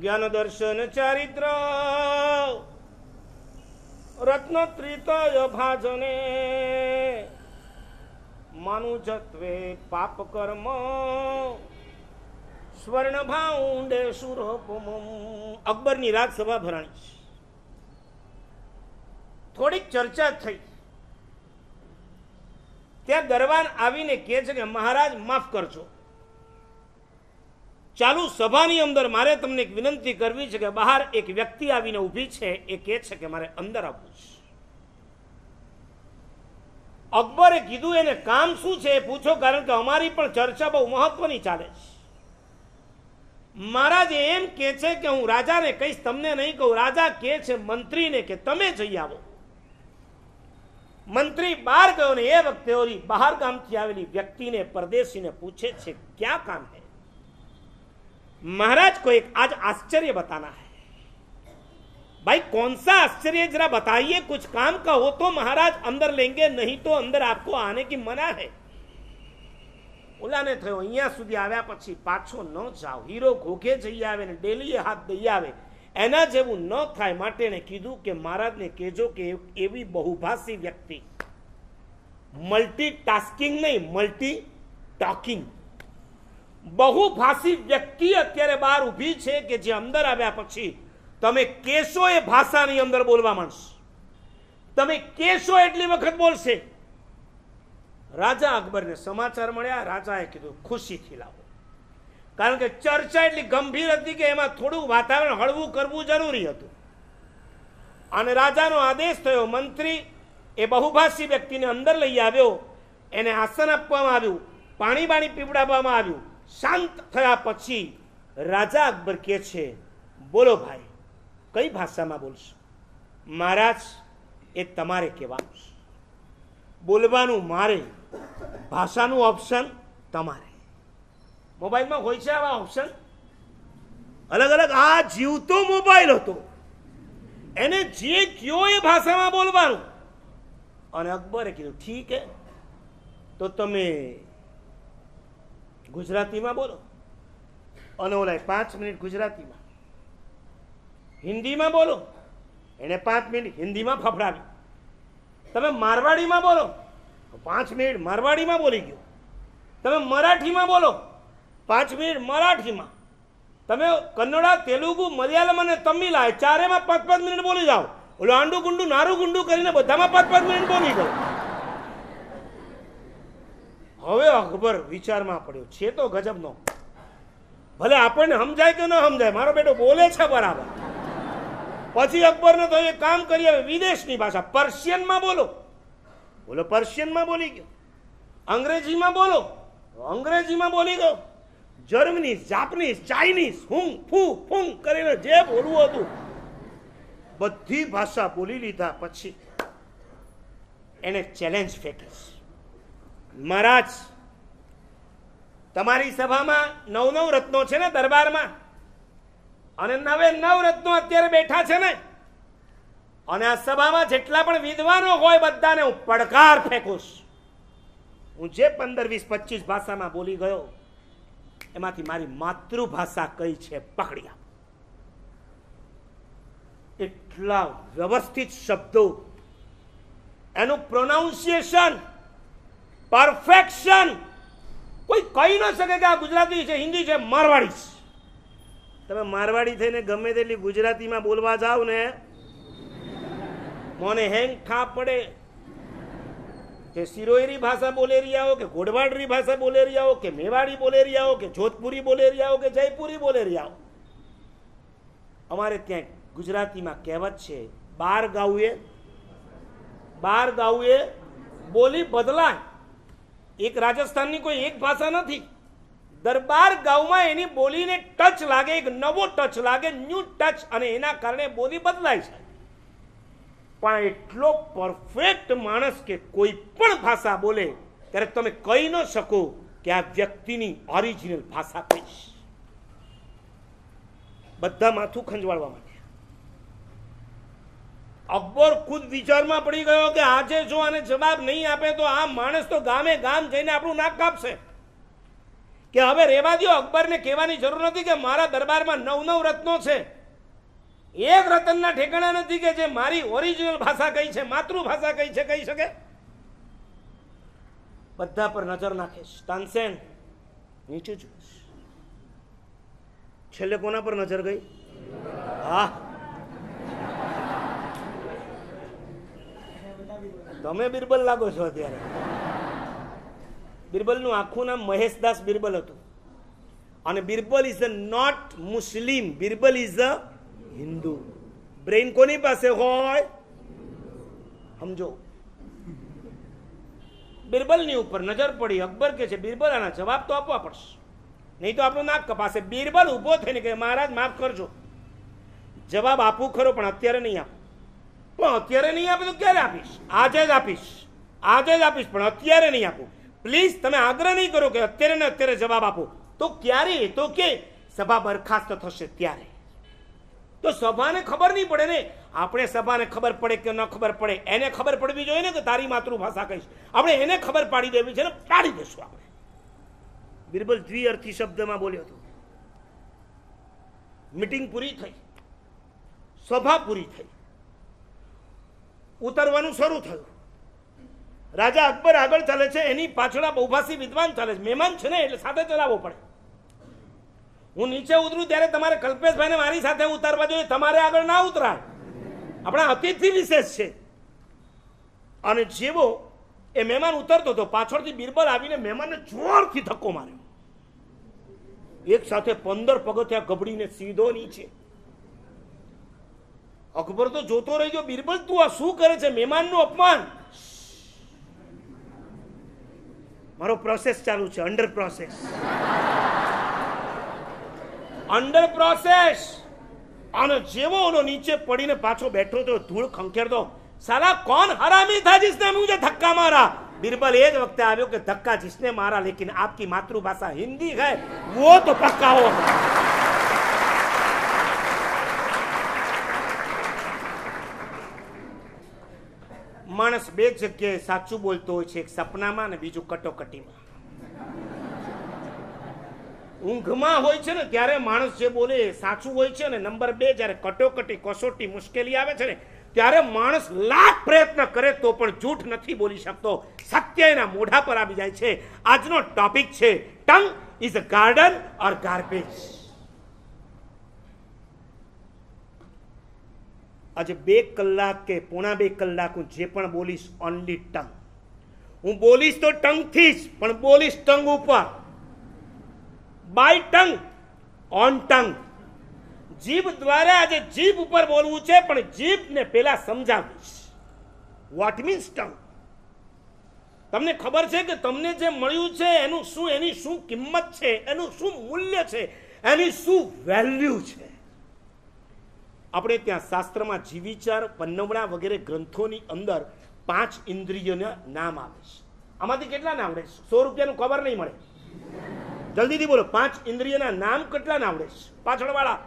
જ્ઞાન દર્શન ચારિત્ર રત્ન ત્રિતય ભાજને માનુજત્વે પાપ કર્મ સ્વર્ણ ભાઉંડે સુરપમ અકબરની રાજસભા ભરાણી. થોડીક ચર્ચા થઈ. ત્યાં દરવાન આવીને કહે છે કે મહારાજ, માફ કરજો. ચાલુ સભાની અંદર મારે તમને એક વિનંતી કરવી છે કે બહાર એક વ્યક્તિ આવીને ઊભી છે, એ કહે છે કે મારે અંદર આવવું છે. અકબરે કીધું, એને કામ શું છે? એ પૂછો, કારણ કે અમારી પણ ચર્ચા બહુ મહત્વની ચાલે છે. મહારાજ એમ કે છે કે હું રાજાને કહીશ, તમને નહીં કહું, રાજા કે છે મંત્રીને કે તમે જઈ આવો. મંત્રી બહાર ગયો ને એ વખતે ઓલી બહાર ગામથી આવેલી વ્યક્તિને, પરદેશીને પૂછે છે, ક્યાં કામ હે? महाराज को एक आज आश्चर्य बताना है भाई कौन सा आश्चर्य जरा बताइए कुछ काम का हो तो महाराज अंदर लेंगे नहीं तो अंदर आपको आने की मना है ઓલાને થયો અહીંયા સુધી આવ્યા પછી પાછો ન જાઓ હીરો ઘોઘે જઈ આવે ને ડેલીએ હાથ દઈ આવે એના જેવું ન થાય માટે એને કીધું કે મહારાજને કહેજો કે એવી બહુભાષી વ્યક્તિ મલ્ટી ટાસ્કિંગ નહીં મલ્ટી ટોકિંગ બહુભાષી વ્યક્તિ અત્યારે બહાર ઊભી છે કે જે અંદર આવ્યા પછી તમે કેશો એ ભાષાની અંદર બોલવા માંડશો? તમે કેશો એટલી વખત બોલશે? રાજા અકબરને સમાચાર મળ્યા, રાજાએ કીધું, ખુશીથી લાવો. કારણ કે ચર્ચા એટલી ગંભીર હતી કે એમાં થોડું વાતાવરણ હળવું કરવું જરૂરી હતું. અને રાજાનો આદેશ થયો, મંત્રી, એ બહુભાષી વ્યક્તિને અંદર લઈ આવ્યો, એને આસન આપવામાં આવ્યું પાણી બાણી પીવડાવવામાં આવ્યું શાંત થયા પછી રાજા અકબર કહે છે, બોલો ભાઈ, કઈ ભાષામાં બોલશો? મહારાજ, એ તમારે કહેવાનું છે. બોલવાનું મારે, ભાષાનું ઓપ્શન તમારે. મોબાઈલમાં હોય છે આવા ઓપ્શન અલગ અલગ. આ જીવતો મોબાઈલ હતો. એને જે કયો એ ભાષામાં બોલવાનું. અને અકબરે કીધું, ઠીક હે. તો તમે ગુજરાતીમાં બોલો. અને ઓલાય પાંચ મિનિટ ગુજરાતીમાં. હિન્દીમાં બોલો. એને પાંચ મિનિટ હિન્દીમાં ફફડાવી. તમે મારવાડીમાં બોલો. પાંચ મિનિટ મારવાડીમાં બોલી ગયો. તમે મરાઠીમાં બોલો. પાંચ મિનિટ મરાઠીમાં. તમે કન્નડા તેલુગુ મલયાલમ અને તમિલ આ ચારેમાં પાંચ પાંચ મિનિટ બોલી જાઓ. ઓલું આંડુ ગુંડું નારું ગુંડું કરીને બધામાં પાંચ પાંચ મિનિટ બોલી ગયો. હવે અકબર વિચારમાં પડ્યો, છે તો ગજબનો. ભલે આપણને સમજાય કે ન સમજાય, મારો બેટો બોલે છે બરાબર. પછી અકબરને તો એ કામ કરી હવે વિદેશની ભાષા, પર્શિયનમાં બોલો. બોલો, પર્શિયનમાં બોલી ગયો. અંગ્રેજીમાં બોલો. અંગ્રેજીમાં બોલી ગયો. જર્મની, જાપનીઝ, ચાઇનીઝ હું ફૂ, ફૂંગ કરીને જે બોલવું હતું, બધી ભાષા બોલી લીધા પછી એને ચેલેન્જ ફેંકી. મહારાજ, તમારી સભામાં નવ નવ રત્નો છે ને દરબારમાં? અને નવે નવ રત્નો અત્યારે બેઠા છે ને? અને આ સભામાં જેટલા પણ વિદ્વાનો હોય બધાને હું પડકાર ફેંકુશ હું જે પંદર, વીસ પચીસ ભાષામાં બોલી ગયો, એમાંથી મારી માતૃભાષા કઈ છે પકડી એટલા વ્યવસ્થિત શબ્દો. એનું પ્રોનાઉન્સિએશન પરફેક્શન કોઈ કહી ન શકે કે આ ગુજરાતી છે, હિન્દી છે, મારવાડી તમે મારવાડી થઈને ગમે તેટલી ગુજરાતીમાં બોલવા જાઓ ને, મને હેંગ ઠા પડે. કે સિરોયરી ભાષા બોલે રહ્યા કે ઘોડવાડરી ભાષા બોલે રહ્યા હો, કે મેવાડી બોલે રહ્યા હો, કે જોધપુરી બોલે રહ્યા હો, કે જયપુરી બોલે રહ્યા હો. અમારે ત્યાં ગુજરાતીમાં કહેવત છે, બાર ગાઉએ બાર ગાઉએ બોલી બદલાય. એક રાજસ્થાનની કોઈ એક ભાષા નથી. દરબાર ગામમાં એની બોલીને ટચ લાગે, એક નવો ટચ લાગે, ન્યૂ ટચ, અને એના કારણે બોલી બદલાય છે. પણ એટલો પરફેક્ટ માણસ કે કોઈ પણ ભાષા બોલે, ત્યારે તમે કહી ન શકો કે આ વ્યક્તિની ઓરિજિનલ ભાષા કઈ બધા માથું ખંજવાળવા માંડ્યા અકબર ખુદ વિચારમાં પડી ગયો કે આજે જો આને જવાબ નહીં આપે તો આ માણસ તો ગામે ગામ જઈને આપણું નાક કાપશે. કે હવે રેવા દો અકબરને કહેવાની જરૂર નથી કે મારા દરબારમાં નવ નવ રત્નો છે. એક રતનના ઠેકાણા નથી કે જે મારી ઓરિજિનલ ભાષા કઈ છે, માતૃભાષા કઈ છે કહી શકે? બધા પર નજર નાખીશ. તાનસેન, નીચું જોઈશ છેલ્લે કોના પર નજર ગઈ? હા. તમે બિરબલ લાગો છો અત્યારે. બિરબલનું આખું નામ મહેશદાસ બિરબલ હતું. અને Birbal is a not Muslim Birbal is a Hindu brain કોની પાસે હોય? સમજો. બિરબલની ઉપર નજર પડી. અકબર કે છે, બિરબલ, આના જવાબ તો આપવા પડશે. નહીં તો આપણું નાક કપાશે. બિરબલ ઊભો થઈને કે મહારાજ, માફ કરજો. જવાબ આપું ખરો, પણ અત્યારે નહીં આપું પણ અત્યારે નહીં આપે તો ક્યારે આપીશ? આજે જ આપીશ. આજે જ આપીશ, પણ અત્યારે નહીં આપું. પ્લીઝ તમે આગ્રહ નહીં કરો કે અત્યારે ને અત્યારે જવાબ આપો. તો ક્યારે? તો કે સભા બરખાસ્ત થશે ત્યારે. તો સભાને ખબર નહીં પડે ને. આપણે સભાને ખબર પડે કે ન ખબર પડે. એને ખબર પડવી જોઈએ ને કે તારી માતૃભાષા કહીશ આપણે એને ખબર પાડી દેવી છે ને પાડી દેશું આપણે. બિરબલ દ્વિઅર્થી શબ્દમાં બોલ્યો હતો. મીટિંગ પૂરી થઈ. સભા પૂરી થઈ. ઉતરવાનું શરૂ થયું. રાજા અકબર આગળ ચાલે છે, એની પાછળ બહુભાષી વિદ્વાન ચાલે છે. મહેમાન છે ને, એટલે સાથે ચલાવવો પડે. હું નીચે ઉતરું ત્યારે તમારે કલ્પેશભાઈને મારી સાથે ઉતારવા જોઈએ. તમારે આગળ ના ઉતરાય. આપણા અતિથિ વિશેષ છે. અને જેવો એ મહેમાન ઉતરતો હતો, પાછળથી બિરબલ આવીને મહેમાનને જોરથી ધક્કો માર્યો. એક સાથે પંદર પગથિયા ગબડીને સીધો નીચે અકબર તો જોતો રહેજો, બિરબલ, તું આ શું કરે છે? મહેમાનનું અપમાન. મારો પ્રોસેસ ચાલુ છે અંડર પ્રોસેસ અંડર પ્રોસેસ અને જેવો ઓનો નીચે પડીને પાછો બેઠો તો ધૂળ ખંખેરતો, સાલા, કોણ હરામી થા જિસને? મુજે ધક્કા મારા? બિરબલ એ જ વખતે આવ્યો કે, ધક્કા જિસને મારા, લેકિન આપકી માતૃભાષા હિન્દી હૈ, વો તો પક્કા હો. માણસ બે જગ્યાએ સાચું બોલતો હોય છે, એક સપનામાં અને બીજું કટોકટીમાં. ઊંઘમાં હોય છે ને, ત્યારે માણસ જે બોલે એ સાચું હોય છે ને, નંબર બે જ્યારે કટોકટી, કસોટી મુશ્કેલી આવે છે ને, ત્યારે માણસ લાખ પ્રયત્ન કરે તો પણ જૂઠ નથી બોલી શકતો. સત્ય એના મોઢા પર આવી જાય છે. આજનો ટોપિક છે tongue is a garden or garbage આજે બે કલાક કે પોણા બે કલાક હું જે પણ બોલીશ ઓનલી ટંગ હું બોલીશ તો ટંગથી જ, પણ બોલીશ ટંગ ઉપર. બાય ટંગ ઓન ટંગ જીભ દ્વારા આજે જીભ ઉપર બોલવું છે, પણ જીભને પેલા સમજાવીશ. વોટ મીન્સ ટંગ તમને ખબર છે કે તમને જે મળ્યું છે, એનું શું, એની શું કિંમત છે, એનું શું મૂલ્ય છે, એની શું વેલ્યુ છે? આપણે ત્યાં શાસ્ત્રમાં જીવિચાર, પન્નવણા વગેરે ગ્રંથોની અંદર પાંચ ઇન્દ્રિયોના નામ આવે છે. આમાંથી કેટલા નામ આવડે છે? સો રૂપિયાનું કવર નહીં મળે. જલ્દીથી બોલો, પાંચ ઇન્દ્રિયના નામ કેટલા ના આવડે છે? પાછળવાળા.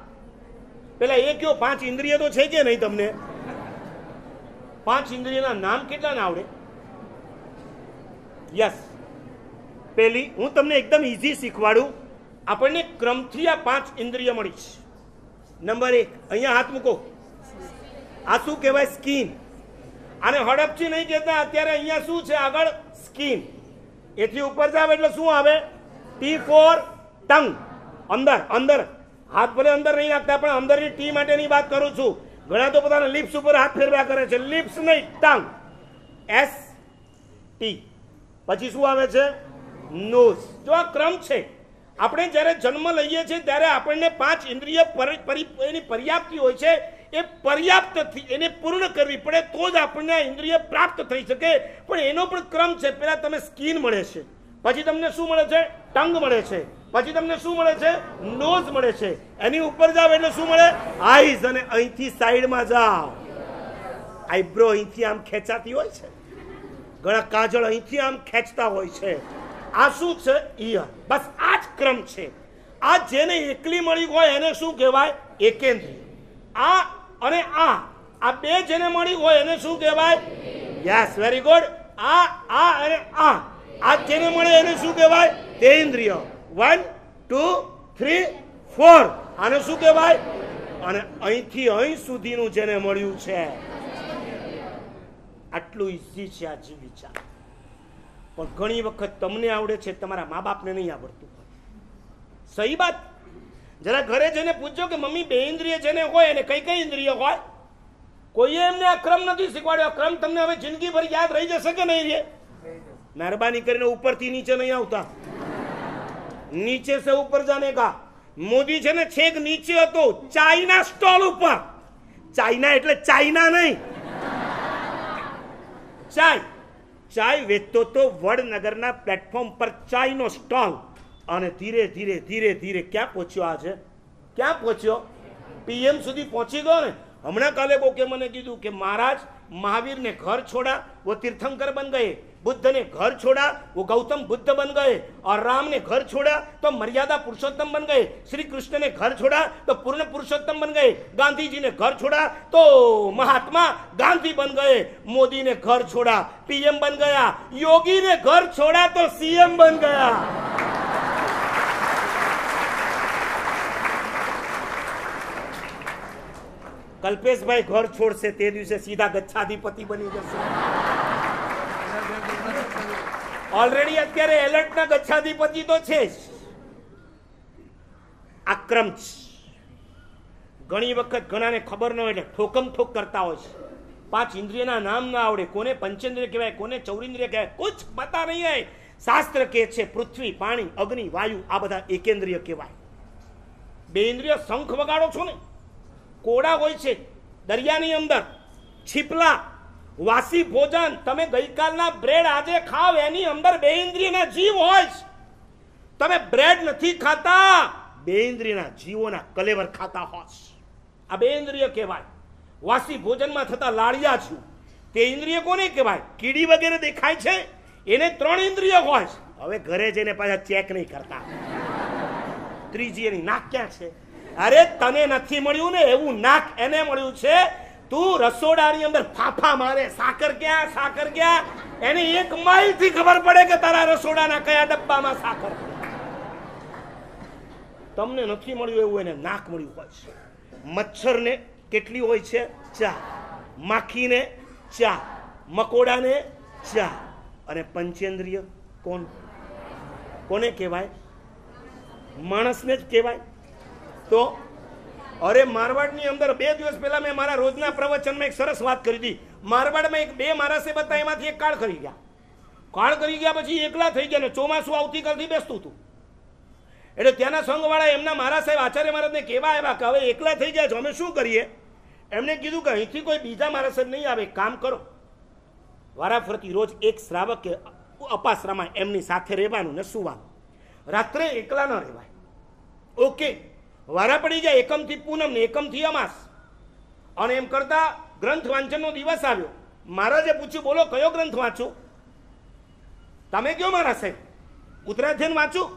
પેલા એ કયો પાંચ ઇન્દ્રિય તો છે કે નહીં તમને? પાંચ ઇન્દ્રિયના નામ કેટલા ના આવડે યસ. પેલી, હું તમને એકદમ ઇઝી શીખવાડું. આપણને ક્રમથી આ પાંચ ઇન્દ્રિય મળી છે. નંબર એક, અહીંયા હાથ મૂકો. આ શું કહેવાય? સ્કીન. આને હડપચી નહીં કહેતા, અત્યારે અહીંયા શું છે આગળ? સ્કીન. એથી ઉપર જાવ એટલે શું આવે? T for tongue. અંદર અંદર. હાથ ભલે અંદર નહીં નાખતા, પણ અંદરની ટી માટેની વાત કરું છું. ઘણા તો પોતાના લિપ્સ ઉપર હાથ ફેરવ્યા કરે છે. લિપ્સ નહીં, ટંગ. એસ ટી પછી શું આવે છે? નોઝ. જો આ ક્રમ છે આપણે જ્યારે જન્મ લઈએ છીએ ત્યારે આપણને પાંચ ઇન્દ્રિય એની પર્યાપ્તિ હોય છે. એ પર્યાપ્ત થી- એને પૂર્ણ કરવી પડે તો જ આપણને આ ઇન્દ્રિય પ્રાપ્ત થઈ શકે. પણ એનો પણ ક્રમ છે, પહેલાં તમે સ્કીન મળે છે. પછી તમને શું મળે છે? ટંગ મળે છે. પછી તમને શું મળે છે? નોઝ મળે છે. એની ઉપર જાવ એટલે શું મળે? આઈઝ અને અહીંથી સાઈડમાં જાઓ. આઈબ્રો અહીંથી આમ ખેંચાતી હોય છે. ઘણા કાજળ અહીંથી આમ ખેંચતા હોય છે. આ શું છે ઈયર બસ આ જ ક્રમ છે. આ જેને એકલી મળી હોય એને શું કહેવાય? એકેન્દ્રિય. આ અને આ આ બે જેને મળી હોય એને શું કહેવાય? યસ વેરી ગુડ આ આ અને આ આ જેને મળે એને શું કહેવાય? તેન્દ્રિય. વન ટુ થ્રી ફોર આને શું કહેવાય? અને અહીંથી અહીં સુધીનું જેને મળ્યું છે. આટલું ઈઝી છે આ જીવ વિચાર. પણ ઘણી વખત તમને આવડે છે, તમારા મા બાપને નહીં આવડતું સહી વાત? જરા ઘરે જઈને પૂછજો કે મમ્મી, બે ઇન્દ્રિય જેને હોય એને કઈ કઈ ઇન્દ્રિય હોય? કોઈએ એમને આ ક્રમ નથી શીખવાડ્યો? ક્રમ તમને હવે જિંદગીભર યાદ રહી જશે કે નહીં રે? મહેરબાની કરીને ઉપરથી નીચે નહીં આવતા. નીચે સે ઉપર જાને કા મોદી છે ને છેક નીચે હતો, ચાઇના સ્ટોલ ઉપર. ચાઇના એટલે ચાઇના નહીં. ચાય ચાય વેચતો હતો વડનગરના પ્લેટફોર્મ પર ચાયનો સ્ટોલ. અને ધીરે ધીરે ધીરે ધીરે ક્યાં પહોંચ્યો આ છે? ક્યાં પહોંચ્યો? પીએમ સુધી પહોંચી ગયો ને? હમણાં કાલે કોકે મને કીધું કે મહારાજ, મહાવીરને ઘર છોડા, વો તીર્થંકર બન ગયે. बुद्ध ने घर छोड़ा वो गौतम बुद्ध बन गए और राम ने घर छोड़ा तो मर्यादा पुरुषोत्तम बन गए श्री कृष्ण ने घर छोड़ा तो पूर्ण पुरुषोत्तम बन गए गांधी जी ने घर छोड़ा तो महात्मा गांधी बन गए मोदी ने घर छोड़ा पीएम बन गया योगी ने घर छोड़ा तो सीएम बन गया કલ્પેશભાઈ ઘર છોડશે તે દિવસે સીધા ગચ્છાધિપતિ બની જશે ઓલરેડી અત્યારે એલર્ટના ગચ્છાધિપતિ તો છે જ. આક્રમ ઘણી વખત ઘણાને ખબર ન હોય એટલે ઠોકમ ઠોક કરતા હોય છે. પાંચ ઇન્દ્રિયના નામ ના આવડે. કોને પંચેન્દ્રિય કહેવાય, કોને ચૌરિન્દ્રિય કહેવાય, કુછ પતા નહીં હોય. શાસ્ત્ર કે છે, પૃથ્વી, પાણી, અગ્નિ, વાયુ, આ બધા એકેન્દ્રિય કહેવાય. બે ઇન્દ્રિય શંખ વગાડો છો ને? કોડા હોય છે, દરિયાની અંદર, છીપલા વાસી ભોજન, તમે ગઈકાલના બ્રેડ આજે ખાવ, એની અંદર બે ઇન્દ્રિયના જીવ હોય તમે બ્રેડ નથી ખાતા, બે ઇન્દ્રિયના જીવોના કલેવર ખાતા હોશ આ બે ઇન્દ્રિય કહેવાય. વાસી ભોજનમાં થતા લાળિયા છું. તે ઇન્દ્રિય કોને કહેવાય? કીડી વગેરે દેખાય છે. એને ત્રણ ઇન્દ્રિય હોય હવે ઘરે જઈને પાછા ચેક નહીં કરતા. ત્રીજી એની નાક ક્યાં છે? અરે તને નથી મળ્યું ને, એવું નાક એને મળ્યું છે તું રસોડાની અંદર ફાફા મારે, સાકર ક્યાં સાકર ક્યાં? એને એક માઇલથી ખબર પડે કે તારા રસોડાના કયા ડબ્બામાં સાકર. તમને નથી મળ્યું એવું એને નાક મળ્યું હોય છે. મચ્છરને કેટલી હોય છે? ચા માખીને ચા મકોડાને ચા અને પંચેન્દ્રિય કોણ? કોને કહેવાય? માણસને જ કહેવાય. તો અરે મારવાડની અંદર બે દિવસ પહેલા મેં મારા રોજના પ્રવચનમાં એક સરસ વાત કરી હતી. મારવાડમાં એક બે માણસે બતા એમાંથી એક કાળ કરી ગયા. કાળ કરી ગયા પછી એકલા થઈ ગયા ને ચોમાસું આવતીકાલથી બેસતું હતું. એટલે ત્યાંના સંઘવાળા એમના મારા સાહેબ આચાર્ય મહારાજને કહેવા આવ્યા કે હવે એકલા થઈ ગયા છો, અમે શું કરીએ? એમણે કીધું કે અહીંથી કોઈ બીજા મારા સાહેબ નહીં આવે કામ કરો. વારાફરતી રોજ એક શ્રાવક કે અપાશ્રામાં એમની સાથે રહેવાનું ને સુવાનું. રાત્રે એકલા ન રહેવાય. ઓકે. વારા પડી જાય, એકમથી પૂનમ ને એકમથી અમાસ. અને એમ કરતા ગ્રંથ વાંચનનો દિવસ આવ્યો. મહારાજે પૂછ્યું, બોલો, કયો ગ્રંથ વાંચું? તમે કયો મારા સાહેબ? ઉત્તરાધ્યન વાંચું?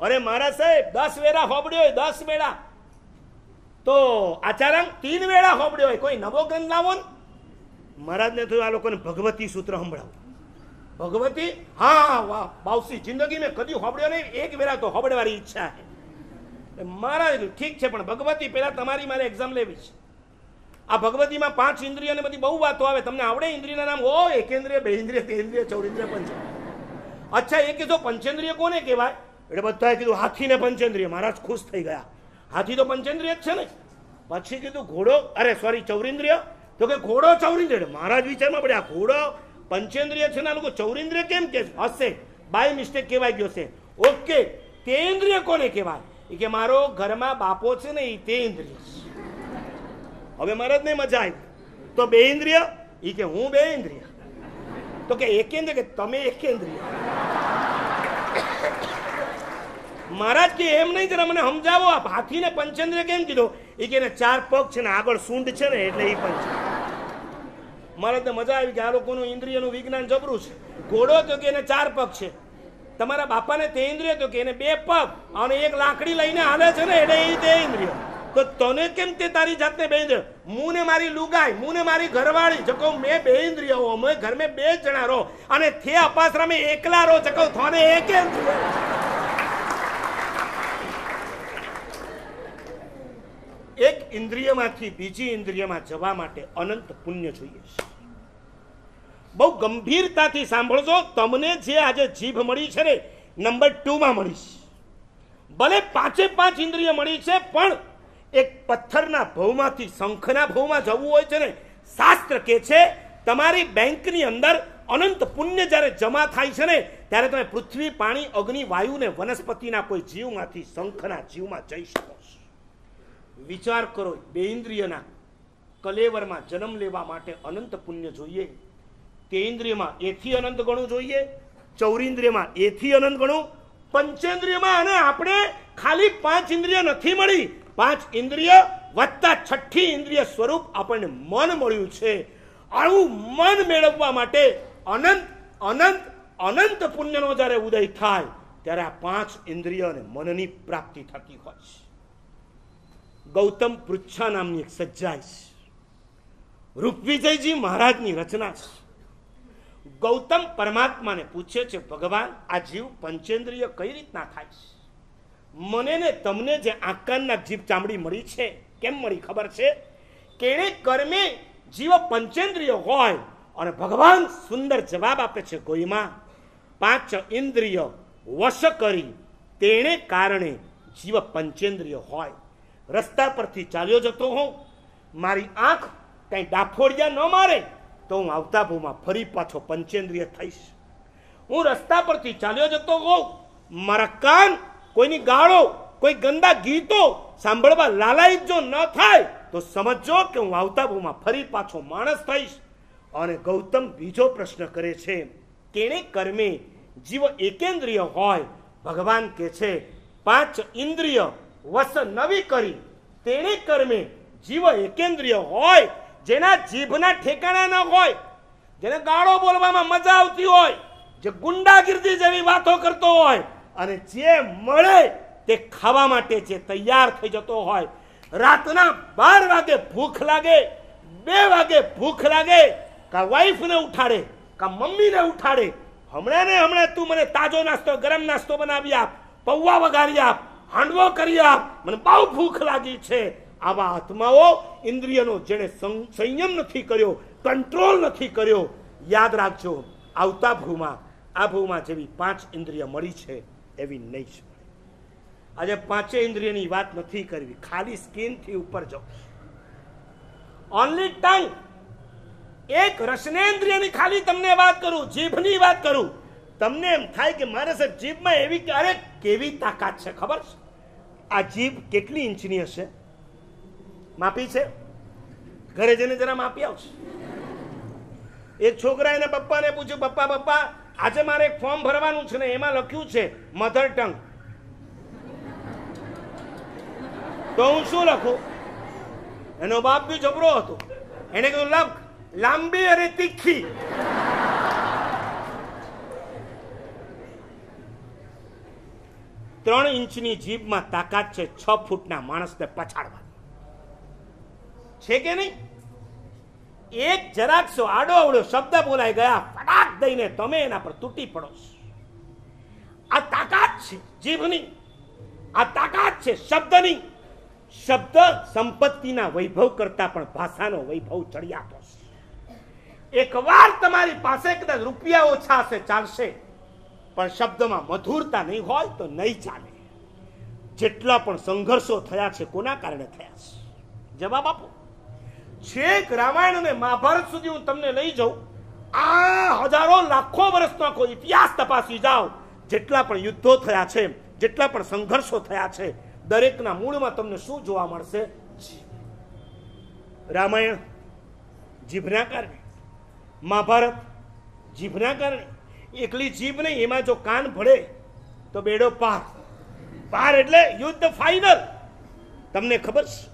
અરે મારા સાહેબ, દસ વેળા હોબડ્યો હોય, દસ વેળા. તો આચાર્ય તીન વેળા હોબડ્યો હોય, કોઈ નવો ગ્રંથ લાવો ને? મહારાજને થયું, આ લોકોને ભગવતી સૂત્ર સંભળાવો. ભગવતી? હા, વાહ, બાવસી. જિંદગી મેં કદી હોબડ્યો નહીં. એક વેળા તો હોબડવાની ઈચ્છા છે. કીધું, ઠીક છે પણ ભગવતી પહેલા તમારી મારે એક્ઝામ લેવી છે. આ ભગવતીમાં પાંચ ઇન્દ્રિય ને બધી બહુ વાતો આવે. તમને આવડે ઇન્દ્રિયના નામ? ઓ એકેન્દ્રિય બે ઇન્દ્રિય તે ઇન્દ્રિય ચૌરિન્દ્રિય પંચ. અચ્છા એ કીધું પંચેન્દ્રિય કોને કહેવાય? એટલે બધાએ કીધું હાથીને પંચેન્દ્રિય. મહારાજ ખુશ થઈ ગયા. હાથી તો પંચેન્દ્રિય જ છે ને. પછી કીધું ઘોડો અરે સોરી ચૌરિન્દ્રિય? તો કે ઘોડો ચૌરિન્દ્રિય. મહારાજ વિચારમાં પડ્યા ઘોડો પંચેન્દ્રિય છે ને લોકો ચૌરિન્દ્રિય કેમ કે હશે. બાય મિસ્ટેક કહેવાય ગયો છે. ઓકે તે ઇન્દ્રિય કોને કહેવાય? એ કે મારો ઘરમાં બાપો છે ને એ તે ઇન્દ્રિય હવે મારે જ નહીં મજા આવી. તો બે ઇન્દ્રિય? એ કે હું બે ઇન્દ્રિય. તો કે એકેન્દ્રિય કે તમે એક ઇન્દ્રિય. મહારાજ કે એમ નહીં, જરા મને સમજાવો, આ હાથીને પંચેન્દ્રિય કેમ કીધો? એ કે એને ચાર પગ છે ને, આગળ સૂંઢ છે ને, એટલે એ પંચ. મહારાજને મજા આવી કે આ લોકોનું ઇન્દ્રિયનું વિજ્ઞાન જબરું છે. ઘોડો તો કે એને ચાર પગ છે. તમારા બાપાને તે ઇન્દ્રિય તો કે એને બે પગ, અને એક લાકડી લઈને હાલે છે ને એને એ તે ઇન્દ્રિય. તો તને કેમ તે તારી જાતને બેન્દ્રિય હું ને મારી લુગાઈ હું ને મારી ઘરવાળી, જકો મેં બે ઇન્દ્રિય હો અમે ઘર મેં બે જણા રહો, અને થે અપાસરા મેં એકલા રહો, જકો થોને એક એક ઇન્દ્રિયમાંથી બીજી ઇન્દ્રિયમાં જવા માટે અનંત પુણ્ય જોઈએ છે. બહુ ગંભીરતાથી સાંભળજો, તમને જે આજે જીભ મળી છે ને, નંબર ટુમાં મળી છે. ભલે પાંચે પાંચ ઇન્દ્રિય મળી છે, પણ એક પથ્થરના ભવમાંથી શંખના ભવમાં જવું હોય છે ને, શાસ્ત્ર કે છે, તમારી બેંકની અંદર અનંત પુણ્ય જ્યારે જમા થાય છે ને, ત્યારે તમે પૃથ્વી, પાણી, અગ્નિ, વાયુ ને વનસ્પતિના કોઈ જીવમાંથી, શંખના જીવમાં જઈ શકો છો. વિચાર કરો, બે ઇન્દ્રિયના કલેવરમાં જન્મ લેવા માટે અનંત પુણ્ય જોઈએ. તે ઇન્દ્રિયમાં એથી અનંત ગણું જોઈએ, ચૌરિન્દ્રિયમાં એથી અનંત ગણું, પંચેન્દ્રિયમાં અને આપણે ખાલી પાંચ ઇન્દ્રિય નથી મળી. પાંચ ઇન્દ્રિય વત્તા છઠ્ઠી ઇન્દ્રિય સ્વરૂપ આપણને મન મળ્યું છે. આવું મન મેળવવા માટે અનંત અનંત અનંત પુણ્યનો જ્યારે ઉદય થાય, ત્યારે આ પાંચ ઇન્દ્રિય અને મનની પ્રાપ્તિ થતી હોય છે. ગૌતમ પૃચ્છા નામની એક સજ્જાય છે. રૂપવિજયજી મહારાજની રચના છે. ગૌતમ પરમાત્માને પૂછે છે, ભગવાન, આ જીવ પંચેન્દ્રિય કઈ રીતના થાય છે? મને ને તમને જે આકારના જીભ ચામડી મળી છે, કેમ મળી ખબર છે? કેણે કર્મે જીવ પંચેન્દ્રિય હોય અને ભગવાન સુંદર જવાબ આપે છે ગોઈમાં પાંચ ઇન્દ્રિય વશ કરી, તેણે કારણે જીવ પંચેન્દ્રિય હોય. રસ્તા પરથી ચાલ્યો જતો હોઉં, મારી આંખ કંઈ ડાફોડિયા ન મારે તો હું આવતા ભૂમાં ફરી પાછો પંચેન્દ્રિય થઈશ. હું રસ્તા પરથી ચાલ્યો જતો હોઉં. મારા કાન કોઈની ગાળો, કોઈ ગંદા ગીતો સાંભળવા લાલાયિત જો ન થાય, તો સમજો કે હું આવતા ભૂમાં ફરી પાછો માણસ થઈશ. અને ગૌતમ બીજો પ્રશ્ન કરે છે, કેણે કર્મે? જીવ એકેન્દ્રિય હોય, ભગવાન કે છે, પાંચ ઇન્દ્રિય વસ નવી કરી. તેણે કર્મે? જીવ એકેન્દ્રિય હોય જેના જીભના ઠેકાણા ન હોય, જેને ગાળો બોલવામાં મજા આવતી હોય, જે ગુંડાગીર્દી જેવી વાતો કરતો હોય, અને જે મળે તે ખાવા માટે જે તૈયાર થઈ જતો હોય. રાતના બાર વાગે ભૂખ લાગે, બે વાગે ભૂખ લાગે, કા વાઈફને ઉઠાડે, કા મમ્મીને ઉઠાડે, હમણાં ને હમણાં તું મને તાજો નાસ્તો, ગરમ નાસ્તો બનાવી આપ, પૌવા વગાડી આપ, હાંડવો કરી આપ, મને બહુ ભૂખ લાગી છે. આવા આત્માઓ ઇન્દ્રિયનો જેણે સંયમ નથી કર્યો કંટ્રોલ નથી કર્યો, યાદ રાખજો, આવતા ભૂમાં, આ ભૂમાં જેવી પાંચ ઇન્દ્રિય મળી છે એવી નહીં છે આજે પાંચે ઇન્દ્રિયની વાત નથી કરવી. ખાલી સ્કીનથી ઉપર જાઓ. ઓનલી ટંગ એક રસનેન્દ્રિયની ખાલી તમને વાત કરું, જીભની વાત કરું. તમને એમ થાય કે મારે સાહેબ, જીભમાં એવી અરે કેવી તાકાત છે, ખબર છે? આ જીભ કેટલી ઇંચની હશે? માપી છે? ઘરે જઈને જરા માપી આવશે. એક છોકરા એના પપ્પાને પૂછ્યું, પપ્પા પપ્પા, આજે મારે એક ફોર્મ ભરવાનું છે ને, એમાં લખ્યું છે, મધર ટંગ. તો હું શું લખું? એનો બાપ બી જબરો હતો. એને કીધું લખ લાંબી અને તીખી. ત્રણ ઇંચની જીભમાં તાકાત છે છ ફૂટના માણસને પછાડવા છે કે નહીં? એક જરાક સો આડો અવડો શબ્દ બોલાઈ ગયા, ફટાક દઈને તમે એના પર તૂટી પડો આ તાકાત છે, જીભની. આ તાકાત છે, શબ્દની. શબ્દ સંપત્તિના વૈભવ કરતા પણ ભાષાનો વૈભવ ચડિયાતો એકવાર તમારી પાસે કદાચ રૂપિયા ઓછા હશે, ચાલશે. પણ શબ્દમાં મધુરતા નહીં હોય તો નહીં ચાલે. જેટલા પણ સંઘર્ષો થયા છે, કોના કારણે થયા છે? જવાબ આપો. છેક રામાયણ અને મહાભારત સુધી હું તમને લઈ જાઉં. આ હજારો લાખો વર્ષનો આખો ઇતિહાસ તપાસી જાઓ. જેટલા પણ યુદ્ધો થયા છે, જેટલા પણ સંઘર્ષો થયા છે, દરેકના મૂળમાં તમને શું જોવા મળશે? રામાયણ, જીભના કારણે. મહાભારત, જીભના કારણે. એકલી જીભ નહીં, એમાં જો કાન ભળે, તો બેડો પાર. પાર એટલે યુદ્ધ ફાઇનલ તમને ખબર છે?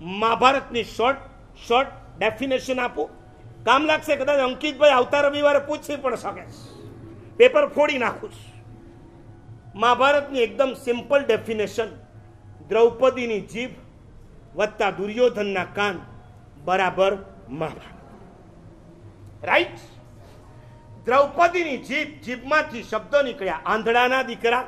મહાભારતની શોર્ટ શોર્ટ ડેફિનેશન આપું. કામ લાગશે કદાચ અંકિતભાઈ આવતા રવિવારે પૂછી પણ શકે. પેપર ફોડી નાખું મહાભારતની એકદમ સિમ્પલ ડેફિનેશન દ્રૌપદીની જીભ વત્તા દુર્યોધનના કાન બરાબર મહાભારત. રાઈટ દ્રૌપદીની જીભ જીભમાંથી શબ્દો નીકળ્યા આંધળાના દીકરા.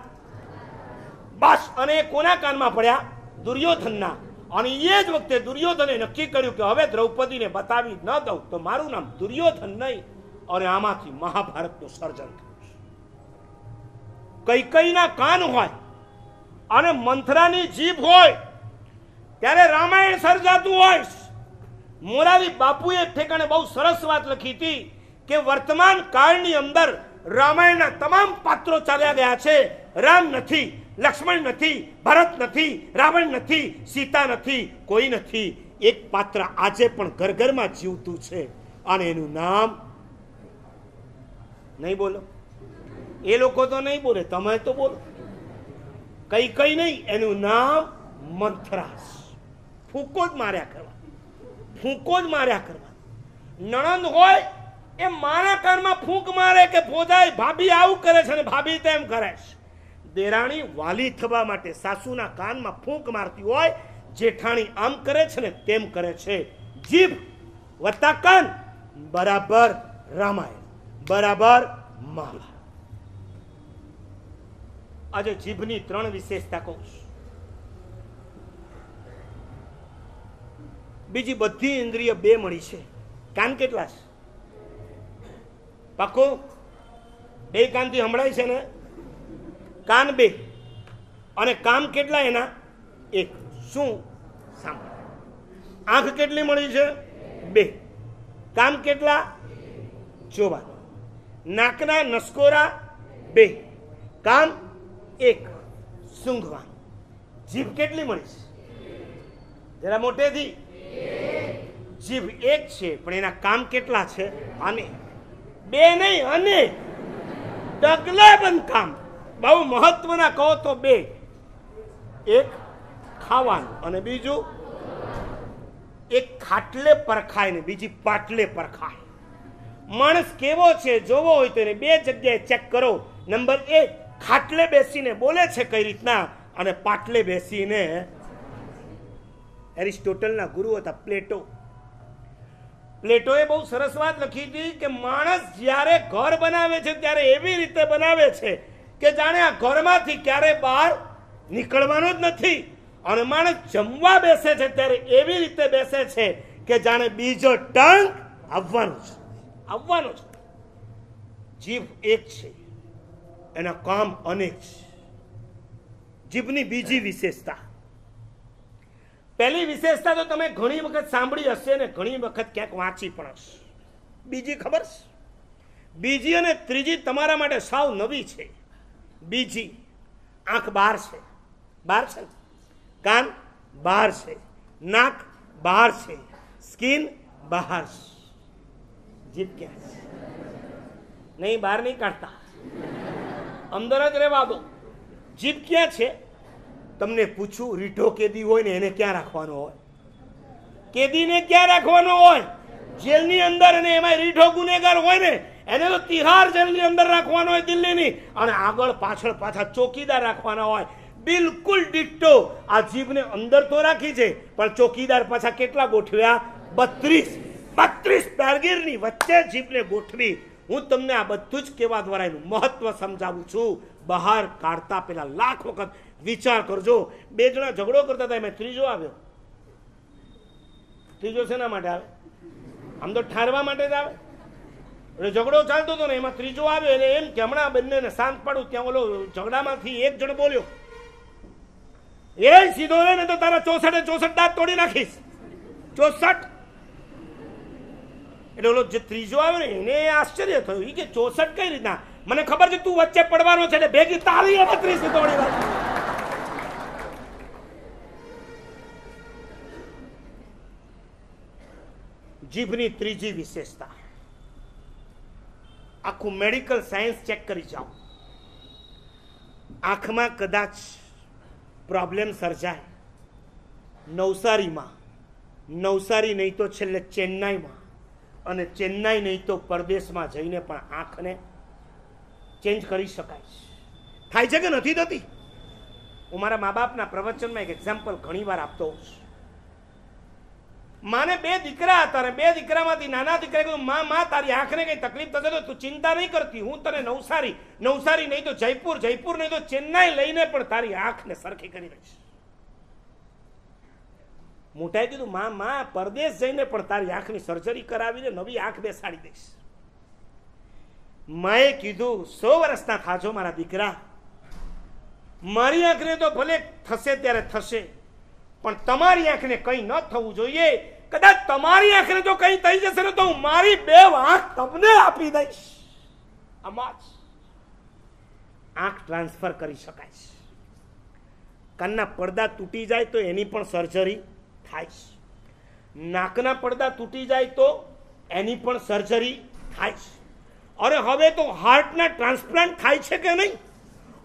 બસ અને કોના કાનમાં પડ્યા? દુર્યોધનના. અને એ જ વખતે દુર્યોધને નક્કી કર્યું કે હવે દ્રૌપદીને બતાવી ન દઉં તો મારું નામ દુર્યોધન નહીં અને આમાંથી મહાભારતનું સર્જન થયું કઈ કઈના કાન હોય અને મંથરાની જીભ હોય, ત્યારે રામાયણ સર્જાતું હોય. મોરારી બાપુએ ઠેકાણે બહુ સરસ વાત લખી હતી કે વર્તમાન કાળની અંદર રામાયણના તમામ પાત્રો ચાલ્યા ગયા છે, રામ નથી. લક્ષ્મણ નથી, ભરત નથી, રાવણ નથી, સીતા નથી, કોઈ નથી. એક પાત્ર આજે પણ ઘર ઘરમાં જીવતું છે અને એનું નામ નહીં બોલો. એ લોકો તો નહીં બોલે, તમે તો બોલો. કઈ કઈ નહીં, એનું નામ મંથરાસ ફૂકો જ માર્યા કરવા. ફૂંકો જ માર્યા કરવા. નણંદ હોય એ મારા કાનમાં ફૂંક મારે કે ભોજાય ભાભી આવું કરે છે ને ભાભી તેમ કરે છે. દેરાણી વાલી થવા માટે સાસુના કાનમાં ફૂંક મારતી હોય, જેઠાણી આમ કરે છે ને તેમ કરે છે. જીભ વત્તા કાન બરાબર રામાયણ, બરાબર મહાભારત. આજે જીભની ત્રણ વિશેષતા કહું છું. બીજી બધી ઇન્દ્રિય બે મળી છે. કાન કેટલા છે? પાકો? બે કાનથી સંભળાય છે ને? કાન બે. અને કામ કેટલા એના? એક. શું? સાંભળ. આંખ કેટલી મળી છે? બે. કામ કેટલા? જોવા નાકના નસકોરા, બે. કામ એક. સૂંઘવા. જીભ કેટલી મળી છે? જરા મોટેથી જીભ એક છે, પણ એના કામ કેટલા છે? અને બે નહીં, અને. ડગલાબંધ કામ. બહુ મહત્વના કહો તો બે. એક, ખાવાનું. અને બીજું, એક ખાટલે પરખાય ને બીજી પાટલે પરખાય. માણસ કેવો છે, જોવો હોય તો એને બે જગ્યાએ ચેક કરો. નંબર એક, ખાટલે બેસીને બોલે છે કઈ રીતના? અને પાટલે બેસીને એરિસ્ટોટલના ગુરુ હતા, પ્લેટો. પ્લેટોએ બહુ સરસ વાત લખી હતી કે માણસ જ્યારે ઘર બનાવે છે, ત્યારે એવી રીતે બનાવે છે કે જાણે આ ઘરમાંથી ક્યારે બહાર નીકળવાનો જ નથી. અને માણસ જમવા બેસે છે ત્યારે એવી રીતે બેસે છે કે જાણે બીજો ટંક આવવાનો છે. આવવાનો છે. જીભ એક છે. એના કામ અનેક છે. જીભની બીજી વિશેષતા. પહેલી વિશેષતા તો તમે ઘણી વખત સાંભળી હશે ને ઘણી વખત ક્યાંક વાંચી પણ હશે. બીજી ખબર છે? બીજી અને ત્રીજી તમારા માટે સાવ નવી છે. બીજી આંખ બહાર છે. બહાર છે કાન બહાર છે. નાક બહાર છે. સ્કિન બહાર જીભ ક્યાં છે? નહીં, બહાર નહીં કાઢતા. અંદર જ રહેવા દો. જીભ ક્યાં છે? તમને પૂછું, રીઢો કેદી હોય ને એને ક્યાં રાખવાનો હોય? કેદીને ક્યાં રાખવાનો હોય? જેલની અંદર અને એમાં રીઢો ગુનેગાર હોય ને એને તો તિહાર જેલની અંદર રાખવાનો હોય દિલ્હીની. અને આગળ પાછળ પાછા ચોકીદાર રાખવાના હોય. બિલકુલ ડિટ્ટો. આ જીભને અંદર તો રાખી છે, પણ ચોકીદાર પાછા કેટલા ગોઠવ્યા? બત્રીસ. બત્રીસ કારગીરની વચ્ચે જીભને ગોઠવી. હું તમને આ બધું જ કહેવા દ્વારા એનું મહત્વ સમજાવું છું. બહાર કાઢતા પેલા લાખ વખત વિચાર કરજો. બે જણા ઝઘડો કરતા હતા, એમાં ત્રીજો આવ્યો. ત્રીજો શેના માટે આવે આમ તો ઠારવા માટે જ આવે? એટલે ઝઘડો ચાલતો હતો ને, એમાં ત્રીજો આવ્યો એટલે એમ કે હમણાં બંનેને શાંત પાડું, ત્યાં ઓલો ઝઘડામાંથી એક જણ બોલ્યો. એ સીધો રે ને તો તારા ચોસઠે ચોસઠ દાંત તોડી નાખીશ. ચોસઠ? એટલે ઓલો જે ત્રીજો આવ્યો ને, એને આશ્ચર્ય થયું. એ કે ચોસઠ કઈ રીતના? મને ખબર છે તું વચ્ચે પડવાનો છે, એટલે ભેગી તારી એને ત્રીસ તોડી નાખી. જીભની ત્રીજી વિશેષતા. આખું મેડિકલ સાયન્સ ચેક કરી જાઓ. આંખમાં કદાચ પ્રોબ્લેમ સર્જાય. નવસારીમાં. નવસારી નહીં તો છેલ્લે ચેન્નાઈમાં. અને ચેન્નાઈ નહીં તો પરદેશમાં જઈને પણ આંખને ચેન્જ કરી શકાય થાય છે કે નથી થતી? હું મારા મા બાપના પ્રવચનમાં એક એક્ઝામ્પલ ઘણી વાર આપતો હોઉં છું. માને બે દીકરા હતા બે દીકરામાંથી નાના દીકરા કીધું, માં માં, તારી આંખને કંઈ તકલીફ થશે તો તું ચિંતા નહીં કરતી, હું તને નવસારી નવસારી નહીં તો જયપુર જયપુર નહીં તો ચેન્નાઈ લઈને પણ તારી આંખને સરખી કરી દઈશ. મોટાએ કીધું, માં માં, પરદેશ જઈને પણ તારી આંખની સર્જરી કરાવીને નવી આંખ બેસાડી દઈશ. માએ કીધું, સો વર્ષના થાજો મારા દીકરા. મારી આંખને તો ભલે થશે ત્યારે થશે પણ તમારી આંખને કંઈ ન થવું જોઈએ. કદાચ તમારી આંખને જો કંઈ થઈ જશે ને તો હું મારી બે આંખ તમને આપી દઈશ. આમાં આંખ ટ્રાન્સફર કરી શકાય છે. કાનના પડદા તૂટી જાય તો એની પણ સર્જરી થાય છે. નાકના પડદા તૂટી જાય તો એની પણ સર્જરી થાય છે. અરે હવે તો હાર્ટના ટ્રાન્સપ્લાન્ટ થાય છે કે નહીં?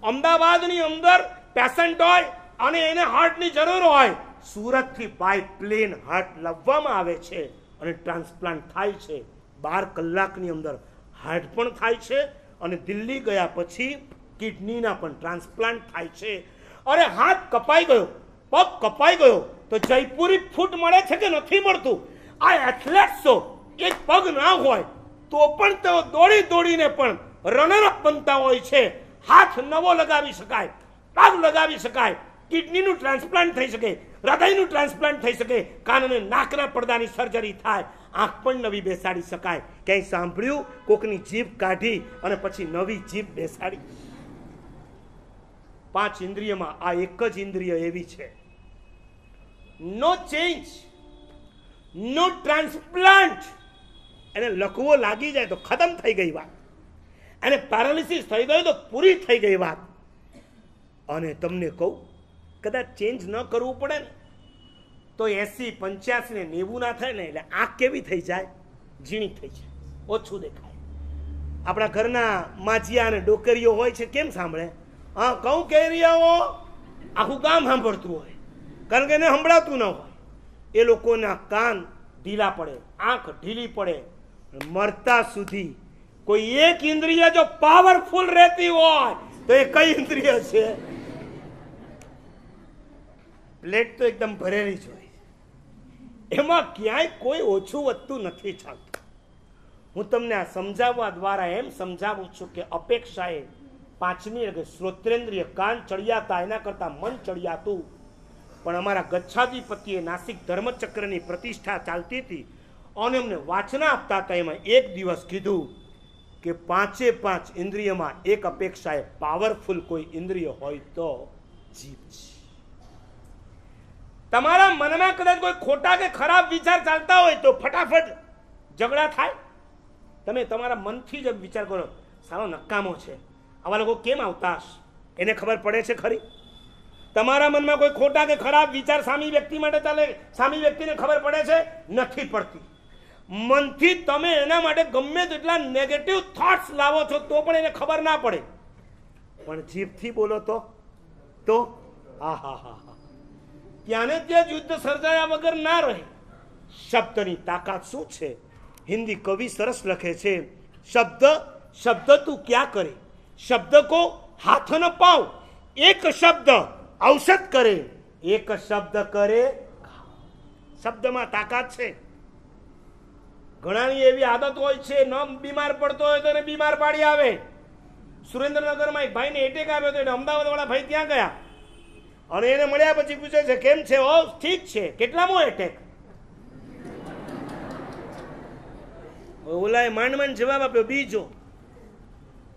અમદાવાદની અંદર પેશન્ટ હોય અને એને હાર્ટની જરૂર હોય સુરતથી બાય પ્લેન હાર્ટ લાવવામાં આવે છે અને ટ્રાન્સપ્લાન્ટ થાય છે. બાર કલાકની અંદર હાર્ટ પણ થાય છે અને દિલ્હી ગયા પછી કિડનીના પણ ટ્રાન્સપ્લાન્ટ થાય છે. અરે હાથ કપાઈ ગયો, પગ કપાઈ ગયો, તો જયપુરી ફૂટ મળે છે કે નથી મળતું? આ એથ્લેટ્સો એક પગ ના હોય, તો પણ તેઓ દોડી દોડીને પણ રનરઅપ બનતા હોય છે. હાથ નવો લગાવી શકાય, પગ લગાવી શકાય, કિડનીનું ટ્રાન્સપ્લાન્ટ થઈ શકે. હૃદયનું ટ્રાન્સપ્લાન્ટ થઈ શકે કાન અને નાકના પડદાની સર્જરી થાય, આંખ પણ નવી બેસાડી શકાય. ક્યાંય સાંભળ્યું? કોકની જીભ કાઢી અને પછી નવી જીભ બેસાડી. પાંચ ઇન્દ્રિયમાં આ એક જ ઇન્દ્રિય એવી છે. નો ચેન્જ નો ટ્રાન્સપ્લાન્ટ એને લખવો લાગી જાય તો ખતમ થઈ ગઈ વાત. એને પેરાલિસિસ થઈ ગયું તો પૂરી થઈ ગઈ વાત. અને તમને કહું કદાચ ચેન્જ ન કરવું પડે ને, તો એસી, પંચ્યાસી ને નેવું ના થાય ને, એટલે આંખ કેવી થઈ જાય? ઝીણી થઈ જાય. ઓછું દેખાય. આપણા ઘરના માજિયા અને ડોકરીઓ હોય છે, કેમ સાંભળે? હા, કહું કેરિયાઓ આખું ગામ સાંભળતું હોય. કારણ કે એને સંભળાતું ન હોય. એ લોકોના કાન ઢીલા પડે, આંખ ઢીલી પડે. મરતા સુધી કોઈ એક ઇન્દ્રિય જો પાવરફુલ રહેતી હોય, તો એ કઈ ઇન્દ્રિય છે? પ્લેટ તો એકદમ ભરેલી જ હોય એમાં ક્યાંય કોઈ ઓછું વધતું નથી ચાલતું. હું તમને આ સમજાવવા દ્વારા એમ સમજાવું છું કે અપેક્ષાએ પાંચમી કે શ્રોત્રેન્દ્રિય કાન ચડિયાતા, એના કરતાં મન ચડિયાતું. પણ અમારા ગચ્છાધિપતિએ નાસિક ધર્મચક્રની પ્રતિષ્ઠા ચાલતી હતી અને અમને વાચના આપતા હતા. એમાં એક દિવસ કીધું કે પાંચે પાંચ ઇન્દ્રિયમાં એક અપેક્ષાએ પાવરફુલ કોઈ ઇન્દ્રિય હોય તો જીભ છે. તમારા મનમાં કદાચ કોઈ ખોટા કે ખરાબ વિચાર ચાલતા હોય તો ફટાફટ ઝઘડા થાય. તમે તમારા મનથી જ વિચાર કરો સારો નકામો છે. આવા લોકો કેમ આવતા એને ખબર પડે છે ખરી? તમારા મનમાં કોઈ ખોટા કે ખરાબ વિચાર સામી વ્યક્તિ માટે ચાલે, સામી વ્યક્તિને ખબર પડે છે? નથી પડતી. મનથી તમે એના માટે ગમે તેટલા નેગેટિવ થોટ્સ લાવો છો તો પણ એને ખબર ના પડે. પણ જીભથી બોલો તો? તો? હા હા હા હા ત્યાં જ યુદ્ધ સર્જાયા વગર ના રહે. શબ્દની તાકાત શું છે? હિન્દી કવિ સરસ લખે છે, શબ્દ શબ્દ તું ક્યાં કરે? શબ્દ કો હાથ ન પાવ. એક શબ્દ ઔષધ કરે. એક શબ્દ કરે શબ્દમાં તાકાત છે. ઘણાની એવી આદત હોય છે, ન બીમાર પડતો હોય તો એને બીમાર પાડી આવે. સુરેન્દ્રનગરમાં એક ભાઈને એટેક આવ્યો હતો, એટલે અમદાવાદ વાળા ભાઈ ત્યાં ગયા. અને એને મળ્યા પછી પૂછે છે, કેમ છે? ઓ ઠીક છે. કેટલામો એટેક ઓલાએ માંડ માંડ જવાબ આપ્યો, બીજો.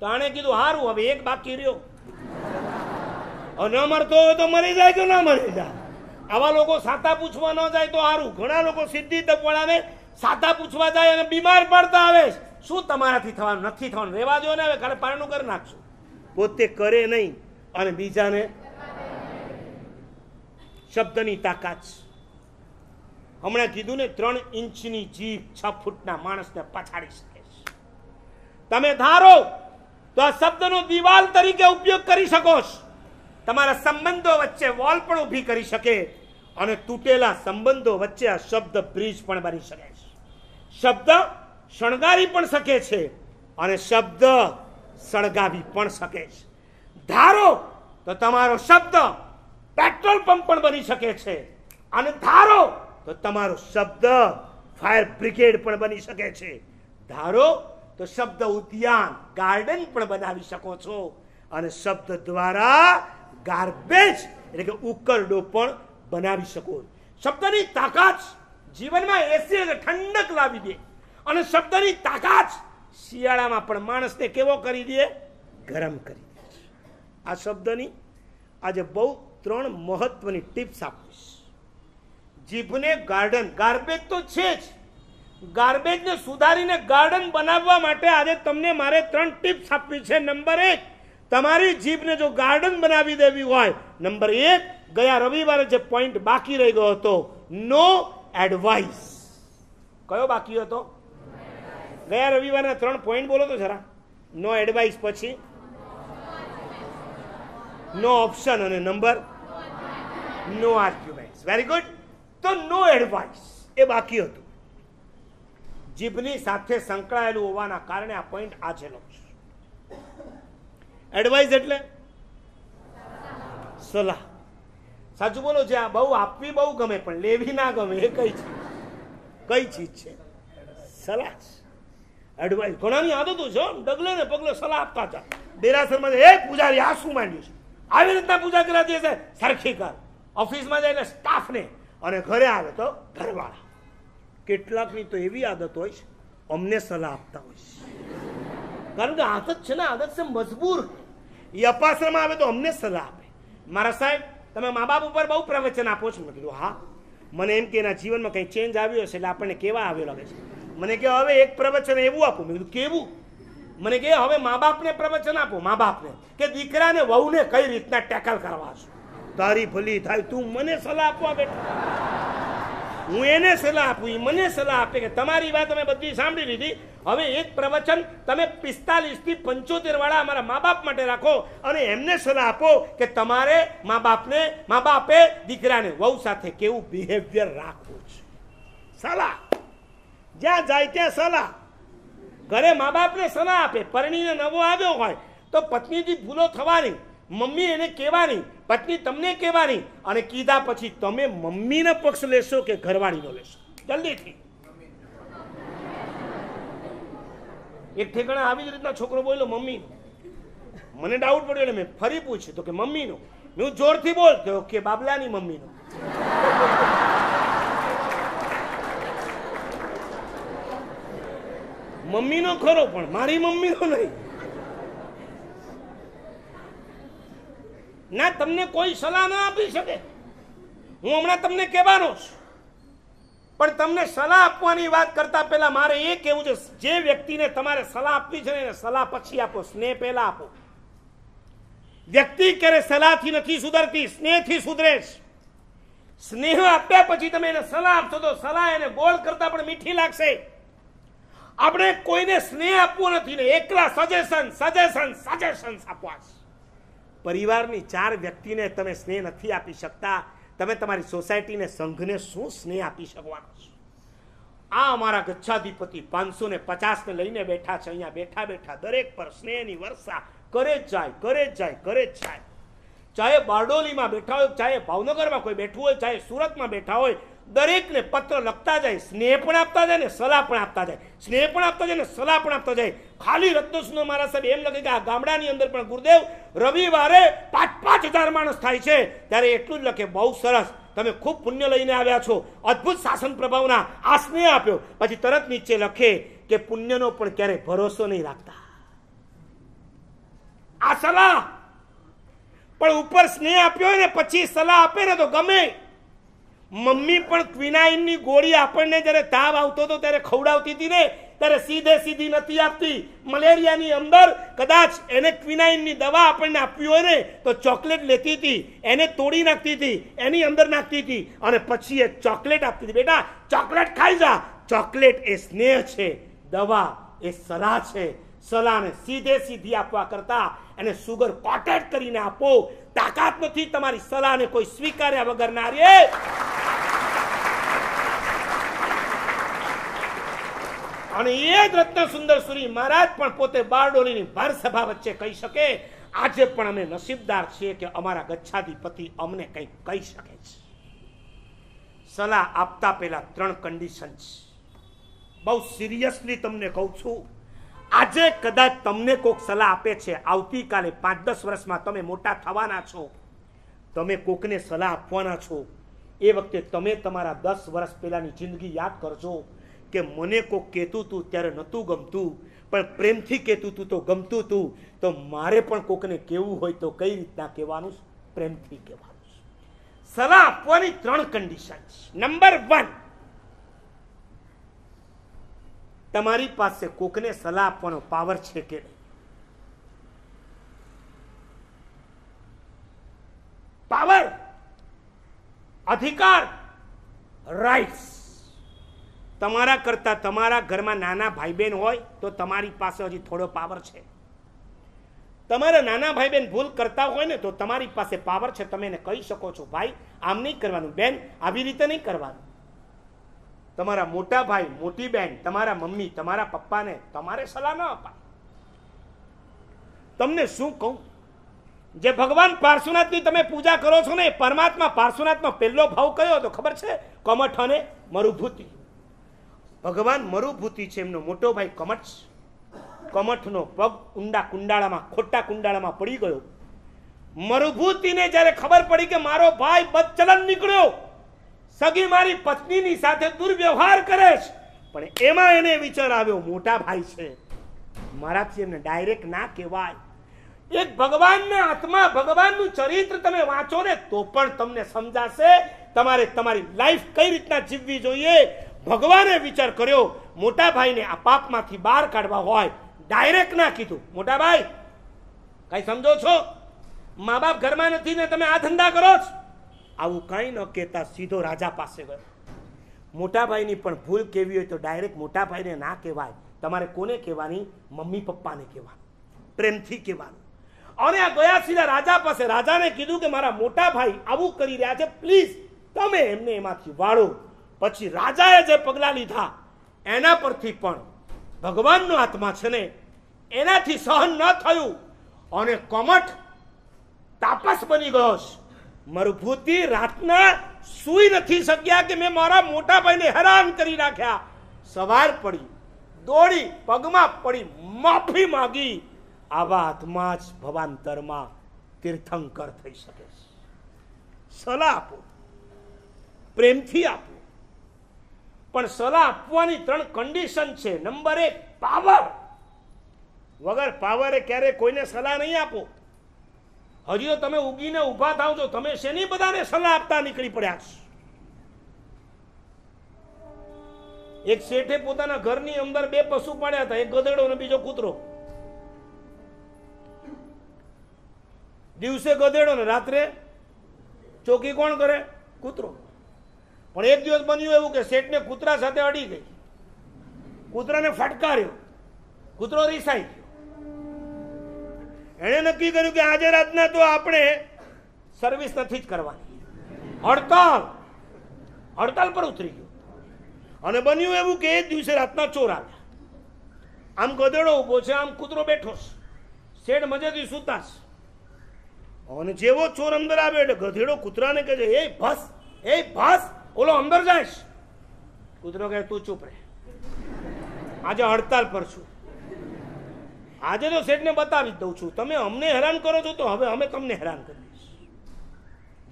તો આણે કીધું, હારું, હવે એક બાકી રહ્યો. ન મરતો હોય તો મરી જાય કે ના મરી જાય? આવા લોકો સાતા પૂછવા ન જાય તો સારું ઘણા લોકો સિદ્ધિ તપવાળાને સાતા પૂછવા જાય અને બીમાર પડતા આવે. શું તમારાથી થવાનું? નથી થવાનું? રેવા દો ને હવે ખાલી પારણું કરી નાખશું. પોતે કરે નહીં અને બીજાને શબ્દની તાકાત. હમણાં કીધું ને, ત્રણ ઇંચની જીભ છ ફૂટના માણસને પછાડી શકે છે. તમે ધારો, તો આ શબ્દનો દિવાલ તરીકે ઉપયોગ કરી શકો તમારા સંબંધો વચ્ચે વોલ પણ ઊભી કરી શકે અને તૂટેલા સંબંધો વચ્ચે આ શબ્દ બ્રિજ પણ બની શકે છે. શબ્દ શણગારી પણ શકે છે અને શબ્દ સળગાવી પણ શકે છે. ધારો, તો તમારો શબ્દ પેટ્રોલ પંપ પણ બની શકે છે. અને ધારો, તો તમારો શબ્દ ફાયર બ્રિગેડ પણ બની શકે છે. ધારો, તો શબ્દ ઉદ્યાન, ગાર્ડન પણ બનાવી શકો છો. અને શબ્દ દ્વારા ગાર્બેજ, એટલે કે ઉકરડો પણ બનાવી શકો. શબ્દની તાકાત જીવનમાં એસી એટલે ઠંડક લાવી દે. અને શબ્દની તાકાત શિયાળામાં પણ માણસને કેવો કરી દે? ગરમ કરી દે. આ શબ્દની આજે બહુ ત્રણ મહત્વની ટિપ્સ આપીશ. જીભને ગાર્ડન ગાર્બેજ તો છે જ. ગાર્બેજને સુધારીને ગાર્ડન બનાવવા માટે આજે તમને મારે ત્રણ ટિપ્સ આપવી છે. નંબર એક તમારી જીભને જો ગાર્ડન બનાવી દેવી હોય નંબર એક ગયા રવિવારે જે પોઈન્ટ બાકી રહી ગયો હતો નો એડવાઇસ કયો બાકી હતો? ગયા રવિવારના ત્રણ પોઈન્ટ બોલો તો જરા. નો એડવાઇસ પછી. નો ઓપ્શન અને number no arguments very good તો નો એડવાઇસ એ બાકી હતું. જીભની સાથે સંકળાયેલું હોવાના કારણે આ પોઈન્ટ આ છે છું. એડવાઇસ એટલે? સલાહ. સાચું બોલો, જે આ બહુ આપવી બહુ ગમે, પણ લેવી ના ગમે, એ કઈ છે? કઈ ચીજ છે? સલાહ એડવાઇસ ઘણાની આદતો છે. ડગલે ને પગલે સલાહ આપતા હતા દેરાસરમાં એ પૂજારી, આ શું માંડ્યું છે? આવી રીતના પૂજા કરાતી હશે સરખી કર. ઓફિસમાં જાય એટલે સ્ટાફને અને ઘરે આવે તો ઘરવાળા. કેટલાકની તો એવી આદત હોય છે, અમને સલાહ આપતા હોય છે. કારણ કે આદત છે ને, આદત છે મજબૂર. એ અપાશ્રમમાં આવે તો અમને સલાહ આપે. મારા સાહેબ, તમે મા બાપ ઉપર બહુ પ્રવચન આપો છો. મેં કીધું, હા. મને એમ કે એના જીવનમાં કંઈ ચેન્જ આવ્યો હશે એટલે આપણને કેવા આવ્યો લાગે છે? મને કે, હવે એક પ્રવચન એવું આપો. મેં કીધું, કેવું? મને કે હવે મા બાપને પ્રવચન આપો મા બાપને કે દીકરાને વહુને કઈ રીતના ટેકલ કરવા છે? તારી ભલી થાય, તું મને સલાહ આપવા બેઠો. હું એને સલાહ આપું એ મને સલાહ આપે કે તમારી વાત અમે બધી સાંભળી લીધી. હવે એક પ્રવચન તમે પિસ્તાલીસથી પંચોતેર વાળા અમારા મા બાપ માટે રાખો અને એમને સલાહ આપો કે તમારે મા બાપને મા બાપે દીકરાને વહુ સાથે કેવું બિહેવિયર રાખવું છે. સલાહ. જ્યાં જાય ત્યાં સલાહ. ઘરે મા બાપને સલાહ આપે, પરણીને નવો આવ્યો હોય, તો પત્નીથી ભૂલો થવાની, મમ્મી એને કહેવાની, પત્ની તમને કહેવાની, અને કીધા પછી તમે મમ્મીનો પક્ષ લેશો કે ઘરવાળીનો લેશો? જલ્દીથી. એક ઠેકાણે આવી જ રીતના છોકરો બોલ્યો, મમ્મી. મને ડાઉટ પડ્યો એટલે મેં ફરી પૂછ્યું, તો કે, મમ્મીનો. હું જોરથી બોલ, કે બાબલાની મમ્મીનો. મમ્મીનો ખરો, પણ મારી મમ્મીનો નહીં. ના, તમને કોઈ સલાહ ના આપી શકે. હું હમણાં તમને કહેવાનો છું. પણ તમને સલાહ આપવાની વાત કરતા પહેલા મારે એ કહેવું છે, જે વ્યક્તિને તમારે સલાહ આપવી છે ને એને સલાહ પછી આપો, સ્નેહ પહેલા આપો. વ્યક્તિ ક્યારે સલાહથી નથી સુધરતી, સ્નેહથી સુધરે છે. સ્નેહ આપ્યા પછી તમે એને સલાહ આપશો તો સલાહ એને ગોળ કરતા પણ મીઠી લાગશે. આપણે કોઈને સ્નેહ આપવો નથી ને, એકલા સજેશન સજેશન સજેશન આપવા પરિવારની ચાર વ્યક્તિને તમે સ્નેહ નથી આપી શકતા, તમે તમારી સોસાયટીને, સંઘને શું સ્નેહ આપી શકવાનો છો? આ અમારા ગચ્છાધિપતિ પાંચસો ને પચાસ ને લઈને બેઠા છે, અહીંયા બેઠા બેઠા દરેક પર સ્નેહની વર્ષા કરે જ જાય, કરે જ જાય, કરે જ જાય. ચાહે બારડોલીમાં બેઠા હોય, ચાહે ભાવનગરમાં કોઈ બેઠું હોય, ચાહે સુરતમાં બેઠા હોય દરેકને પત્ર લખતા જાય, સ્નેહ પણ આપતા જાય ને સલાહ પણ આપતા જાય. સ્નેહ પણ આપતા જાય ને સલાહ પણ આપતા જાય. ખાલી રત્નસુનો મારા સાહેબ એમ લખે કે આ ગામડાની અંદર પણ ગુરુદેવ, રવિવારે પાંચ પાંચ હજાર માણસ થાય છે. ત્યારે એટલું જ લખે, બહુ સરસ. તમે ખૂબ પુણ્ય લઈને આવ્યા છો. અદ્ભુત શાસન પ્રભાવના આ સ્નેહ આપ્યો. પછી તરત નીચે લખે કે પુણ્યનો પણ ક્યારેય ભરોસો નહીં રાખતા. આ સલાહ. પણ ઉપર સ્નેહ આપ્યો હોય ને, પછી સલાહ આપે ને તો ગમે. મમ્મી પણ ક્વિનાઇનની ગોળી આપણને જ્યારે તાવ આવતો હતો ત્યારે ખવડાવતી હતી ને, ત્યારે સીધે સીધી નથી આપતી. મલેરિયાની અંદર કદાચ એને ક્વિનાઇનની દવા આપણને આપવી હોય ને, તો ચોકલેટ લેતી હતી. એને તોડી નાખતી હતી, એની અંદર નાખતી હતી. અને પછી એ ચોકલેટ આપતી હતી. બેટા, ચોકલેટ ખાઈ જા. ચોકલેટ એ સ્નેહ છે. દવા એ સલાહ છે. સલાહને સીધે સીધી આપવા કરતા એને સુગર કોટેડ કરીને આપો. તાકાત નથી તમારી સલાહને કોઈ સ્વીકાર્યા વગર ના રે. અને એ જ રત્ન સુંદર સુરી મહારાજ પણ પોતે બારડોલીની ભાર સભા વચ્ચે કહી શકે, આજે પણ અમે નસીબદાર છીએ કે અમારા ગચ્છાધિપતિ અમને કંઈક કહી શકે છે. સલાહ આપતા પહેલા ત્રણ કન્ડિશન છે. બહુ સિરિયસલી તમને કહું છું, આજે કદાચ તમને કોક સલાહ આપે છે, આવતીકાલે પાંચ દસ વર્ષમાં તમે મોટા થવાના છો, તમે કોકને સલાહ આપવાના છો, એ વખતે તમે તમારા દસ વર્ષ પહેલાંની જિંદગી યાદ કરજો. કે મને કોક કહેતું તું ત્યારે નહોતું ગમતું, પણ પ્રેમથી કહેતું તું તો ગમતું તું, તો મારે પણ કોકને કહેવું હોય તો કઈ રીતના કહેવાનું પ્રેમથી કહેવાનું સલાહ આપવાની ત્રણ કન્ડિશન નંબર વન તમારી પાસે કોકને સલાહ આપવાનો પાવર છે કે નહીં? પાવર અધિકાર રાઇટ્સ તમારા કરતા તમારા ઘરમાં નાના ભાઈ બહેન હોય તો તમારી પાસે હજી થોડો પાવર છે. તમારા નાના ભાઈ બહેન ભૂલ કરતા હોય ને તો તમારી પાસે પાવર છે. તમે એને કહી શકો છો, ભાઈ, આમ નહીં કરવાનું. બેન, આવી રીતે નહીં કરવાનું. તમારા મોટા ભાઈ, મોટી બેન, તમારા મમ્મી, તમારા પપ્પાને તમારે સલાહ ન અપાય. તમને શું કહું? જે ભગવાન પાર્શ્વનાથની તમે પૂજા કરો છો ને પરમાત્મા પાર્શ્વનાથનો પહેલો ભાવ કયો હતો? ખબર છે? કમઠ અને મરુભૂતિ. ભગવાન મરુભૂતિ છે એમનો મોટો ભાઈ કમઠ કમઠનો પગ ઊંડા કુંડાળામાં, ખોટા કુંડાળામાં પડી ગયો. મરુભૂતિને જ્યારે ખબર પડી કે મારો ભાઈ બદચલન નીકળ્યો, સગી મારી પત્નીની સાથે દુર્વ્યવહાર કરે છે. પણ એમાં એને વિચાર આવ્યો, મોટા ભાઈ છે. મારાથી એમને ડાયરેક્ટ ના કહેવાય. એક ભગવાનના આત્મા ભગવાનનું ચરિત્ર તમે વાંચો ને, તો પણ તમને સમજાશે તમારે તમારી લાઈફ કઈ રીતના જીવવી જોઈએ ભગવાને વિચાર કર્યો, મોટા ભાઈને આ પાપમાંથી બહાર કાઢવા હોય. ડાયરેક્ટ ના કીધું. મોટા ભાઈ, કઈ સમજો છો? મા બાપ ઘરમાં નથી ને તમે આ ધંધા કરો છો આવું કઈ ન કહેતા સીધો રાજા પાસે ગયો. મોટાભાઈની પણ ભૂલ કેવી હોય તો ડાયરેક્ટ મોટાભાઈને ના કહેવાય. તમારે કોને કહેવાની? મમ્મી પપ્પાને કહેવાનું. પ્રેમથી કહેવાનું. અને આ ગયા સીધા રાજા પાસે રાજાને કીધું કે, મારા મોટા ભાઈ આવું કરી રહ્યા છે. પ્લીઝ, તમે એમને એમાંથી વાળો. પછી રાજાએ જે પગલાં લીધા, એના પરથી પણ ભગવાનનો આત્મા છે ને, એનાથી સહન ન થયું અને કમઠ તાપસ બની ગયો છે. મરભૂતિ રાતના સૂઈ નથી શક્યા કે મેં મારા મોટા ભાઈને હેરાન કરી નાખ્યા. સવાર પડી, દોડી, પગમાં પડી, માફી માગી. આવા આત્મા જ ભવાંતરમાં તીર્થંકર થઈ શકે છે. સલાહ આપો. પ્રેમથી આપો. પણ સલાહ આપવાની ત્રણ કન્ડિશન છે. નંબર એક પાવર વગર પાવરે ક્યારે કોઈને સલાહ નહીં આપો. હજી તો તમે ઉગીને ઊભા થાવ છો તમે શેની બધાને સલાહ આપતા નીકળી પડ્યા છો? એક શેઠે પોતાના ઘરની અંદર બે પશુ પાડ્યા હતા, એક ગધેડો અને બીજો કૂતરો. દિવસે ગધેડો ને રાત્રે ચોકી કોણ કરે? કૂતરો. પણ એક દિવસ બન્યું એવું કે શેઠને કૂતરા સાથે અડી ગઈ. કૂતરાને ફટકાર્યો. કૂતરો રીસાઈ ગયો. એણે નક્કી કર્યું કે આજે રાતના તો આપણે સર્વિસ નથી જ કરવાની. હડતાલ. હડતાલ પર ઉતરી ગયો. અને બન્યું એવું કે એ દિવસે રાતના ચોર આવ્યા. આમ ગધેડો ઊભો છે, આમ કૂતરો બેઠો છે. શેઠ મજેથી સૂતા છે અને જેવો ચોર અંદર આવ્યો એટલે ગધેડો કૂતરાને કહે છે, એ ભસ એ ભસ. ઓલો અંદર છે કૂતરો કહે, તું ચૂપ રહે. આજે હડતાલ પર છું. આજે તો શેઠને બતાવી દઉં છું. તમે અમને હેરાન કરો છો તો હવે અમે તમને હેરાન કરીશ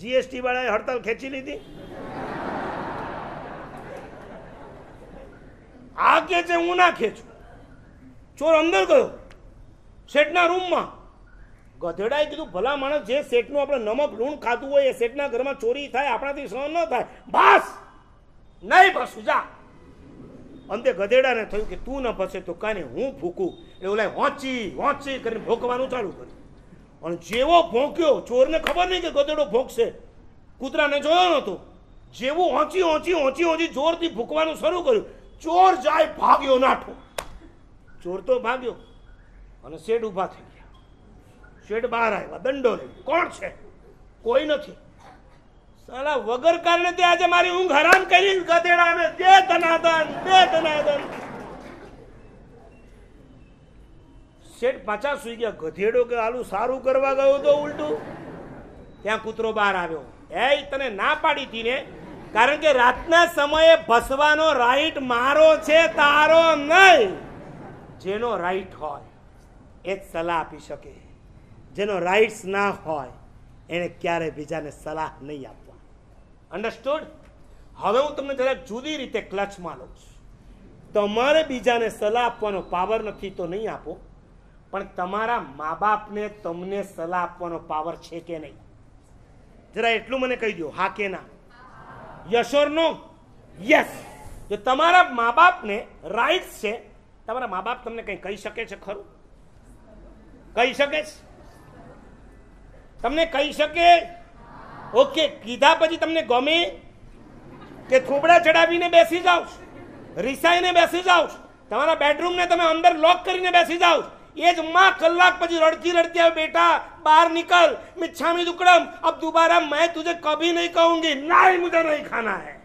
જીએસટી વાળાએ હડતાલ ખેંચી લીધી. આ કે છે, હું ના ખેંચું. ચોર અંદર ગયો. શેઠના રૂમમાં ગધેડાએ કીધું, ભલા માણસ જે શેઠનું આપણે નમક, લૂણ ખાતું હોય એ શેઠના ઘરમાં ચોરી થાય, આપણાથી સહન ન થાય. બસ. નહીં ભસું, જા. અંતે ગધેડાને થયું કે, તું ન ભસે તો કાને હું ફૂકું એટલે ઓલા હોંચી હોંચી કરીને ભોંકવાનું ચાલુ કર્યું. અને જેવો ભોંક્યો, ચોરને ખબર નહીં કે ગધેડો ભોંકશે. કૂતરાને જોયો નહોતો. જેવું હોંચી હોંચી હોંચી હોંચી જોરથી ભૂકવાનું શરૂ કર્યું. ચોર જાય, ભાગ્યો નાઠો. ચોર તો ભાગ્યો. અને શેઠ ઊભા થઈ ગયા શેઠ બહાર આવ્યા, દંડો લઈ. કોણ છે? કોઈ નથી. સાલા વગર કારણે તે આજે મારી ઊંઘ હરામ કરી ગધેડાને તે ધનાધન તે ધનાધન શેઠ પાછા સુઈ ગયા. ગધેડો કે આલુ સારું કરવા ગયો તો ઉલટું. ત્યાં કૂતરો બહાર આવ્યો. એ તને ના પાડી હતી ને? કારણ કે રાતના સમયે ભસવાનો રાઈટ મારો છે, તારો નહીં. જેનો રાઈટ હોય, એ જ સલાહ આપી શકે. જેનો રાઇટ્સ ના હોય, એને ક્યારે બીજાને સલાહ નહીં આપવા. અન્ડરસ્ટુડ હવે હું તમને જરાક જુદી રીતે ક્લચમાં લઉં છું. તમારે બીજાને સલાહ આપવાનો પાવર નથી તો નહીં આપો, પણ તમારા મા બાપને તમને સલાહ આપવાનો પાવર છે કે નહીં? જરા એટલું મને કહી દો હા કે ના? યશોર નો? યસ જો તમારા મા બાપને રાઇટ્સ છે, તમારા મા બાપ તમને કંઈ કહી શકે છે ખરું? કહી શકે છે? તમને કહી શકે? ઓકે, કીધા પછી તમને ગમે કે થોબડા ચડાવીને બેસી જાઓ? રિસાઈને બેસી જાઓ? તમારા બેડરૂમને તમે અંદર લોક કરીને બેસી જાઓ? એ જ માં કલાક પછી રડતી રડતી આવે, બેટા, બહાર નિકલ મિચ્છામી દુકડમ. અબ દુબારા મેં તુજે કભી નહીં કહુંગી. ના મુજે નહીં ખાના હે.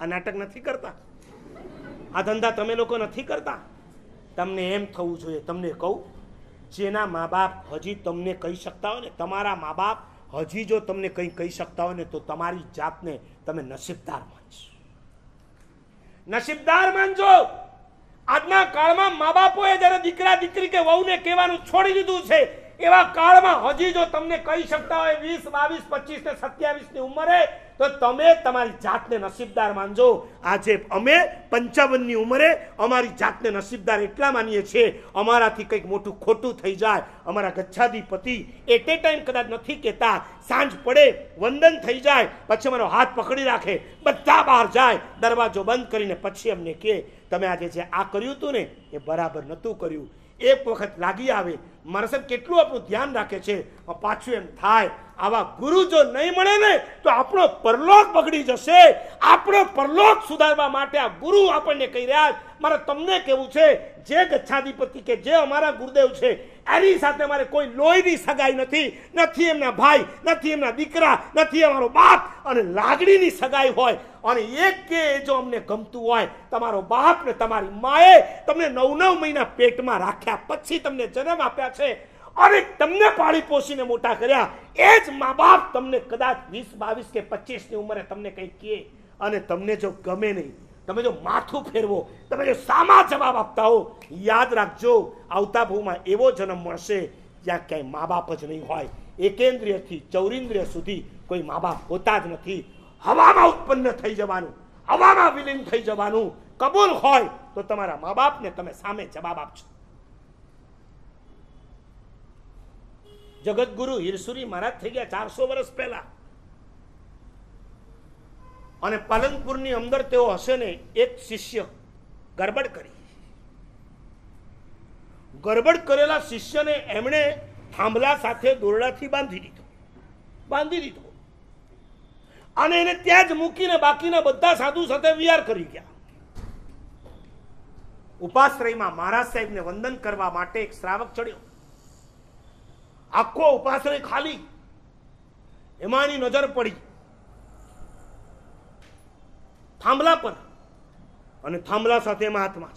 આ નાટક નથી કરતા. આ ધંધા તમે લોકો નથી કરતા. તમને એમ થવું જોઈએ. તમને કહું જેના મા બાપ હજી તમને કહી શકતા હોય ને, તમારા મા બાપ હજી જો તમને કંઈ કહી શકતા હોય ને, તો તમારી જાતને તમે નસીબદાર માનશો. નસીબદાર માનજો. આજના કાળમાં મા બાપોએ જ્યારે દીકરા દીકરી કે વહુને કહેવાનું છોડી દીધું છે એવા કાળમાં હજી જો તમને કહી શકતા હોય વીસ, બાવીસ, પચીસ ને સત્યાવીસની ઉંમરે, તો તમે તમારી જાતને નસીબદાર માનજો. આજે અમે પંચાવનની ઉંમરે અમારી જાતને નસીબદાર એટલા માનીએ છીએ, અમારાથી કંઈક મોટું ખોટું થઈ જાય. અમારા ગચ્છાધિપતિ એટ એ ટાઈમ કદાચ નથી કહેતા, સાંજ પડે, વંદન થઈ જાય, પછી અમારો હાથ પકડી રાખે, બધા બહાર જાય, દરવાજો બંધ કરીને પછી અમને કહે, તમે આજે જે આ કર્યું હતું ને, એ બરાબર નહોતું કર્યું. એક વખત લાગી આવે મારા કેટલું આપણું ધ્યાન રાખે છે? પાછું એમ થાય. આવા ગુરુ જો નહીં મળે ને, તો આપણો પરલોક બગડી જશે. આપણો પરલોક સુધારવા માટે આ ગુરુ આપણને કહી રહ્યા મારે તમને કેવું છે, જે ગચ્છાધિપતિ કે જે અમારા ગુરુદેવ છે, એની સાથે મારે કોઈ લોહીની સગાઈ નથી. નથી એમના ભાઈ, નથી એમના દીકરા, નથી અમારો બાપ. અને લાગણીની સગાઈ હોય, અને એક કે જો અમને ગમતું હોય, તમારો બાપ ને તમારી માએ તમને નવ નવ મહિના પેટમાં રાખ્યા પછી તમને જન્મ આપ્યા છે. અને તમને પાળી પોષીને મોટા કર્યા. એ જ મા બાપ તમને કદાચ વીસ, બાવીસ કે પચીસની ઉંમરે તમને કંઈ કહે. અને તમને જો ગમે નહીં, તમે જો માથું ફેરવો, તમે જો સામા જવાબ આપતા હો, યાદ રાખજો, આવતા ભૂમાં એવો જન્મ મળશે જ્યાં ક્યાંય મા બાપ જ નહીં હોય. એકેન્દ્રિયથી ચૌરિન્દ્રિય સુધી કોઈ મા બાપ હોતા જ નથી. હવામાં ઉત્પન્ન થઈ જવાનું, હવામાં વિલીન થઈ જવાનું. કબૂલ હોય તો તમારા મા બાપને તમે સામે જવાબ આપજો. જગતગુરુ હિરસુરી મહારાજ થઈ ગયા ચારસો વર્ષ પહેલા. અને પાલનપુરની અંદર તેઓ હશે ને એક શિષ્ય, ગરબડ કરી. ગરબડ કરેલા શિષ્યને એમણે થાંભલા સાથે દોરડાથી બાંધી દીધો. બાંધી દીધો. અને એને ત્યાં જ મૂકીને બાકીના બધા સાધુ સાથે વિહાર કરી ગયા. ઉપાશ્રયમાં મહારાજ સાહેબને વંદન કરવા માટે એક શ્રાવક ચડ્યો. આખો ઉપાસરે ખાલી. એમાં એની નજર પડી. થાંભલા પર. અને થાંભલા સાથે મહાત્મા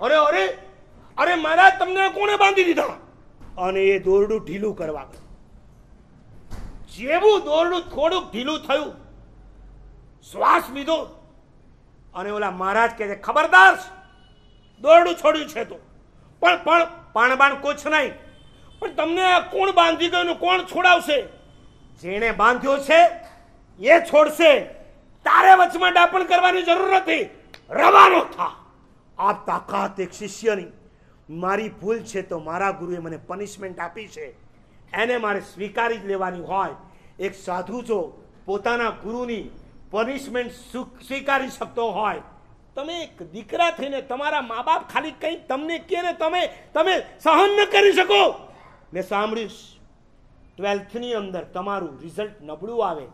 અરે અરે અરે, મહારાજ, તમને કોણે બાંધી દીધા? અને એ દોરડું ઢીલું કરવા ગયો. જેવું દોરડું થોડુંક ઢીલું થયું, શ્વાસ લીધો. અને ઓલા મહારાજ કહે છે, ખબરદાર દોરડું છોડ્યું છે તો. પણ પણ, પાણબાણ કોચ નહીં. પણ તમને આ કોણ બાંધી ગયું કોણ છોડાવશે? જેણે બાંધ્યો છે, એ છોડશે. તારે વચમાં ડાપણ કરવાની જરૂર નથી. રવાનો થા. આ તાકાત એક શિષ્યની. મારી ભૂલ છે તો મારા ગુરુએ મને પનિશમેન્ટ આપી છે. એને મારે સ્વીકારી જ લેવાની હોય. એક સાધુ જો પોતાના ગુરુની પનિશમેન્ટ સ્વીકારી શકતો હોય. તમે એક દીકરા થઈને તમારા મા બાપ ખાલી કંઈ તમને કહે તમે તમે સહન ન કરી શકો. મેં સાંભળ્યું ટ્વેલ્થની અંદર તમારું રિઝલ્ટ નબળું આવે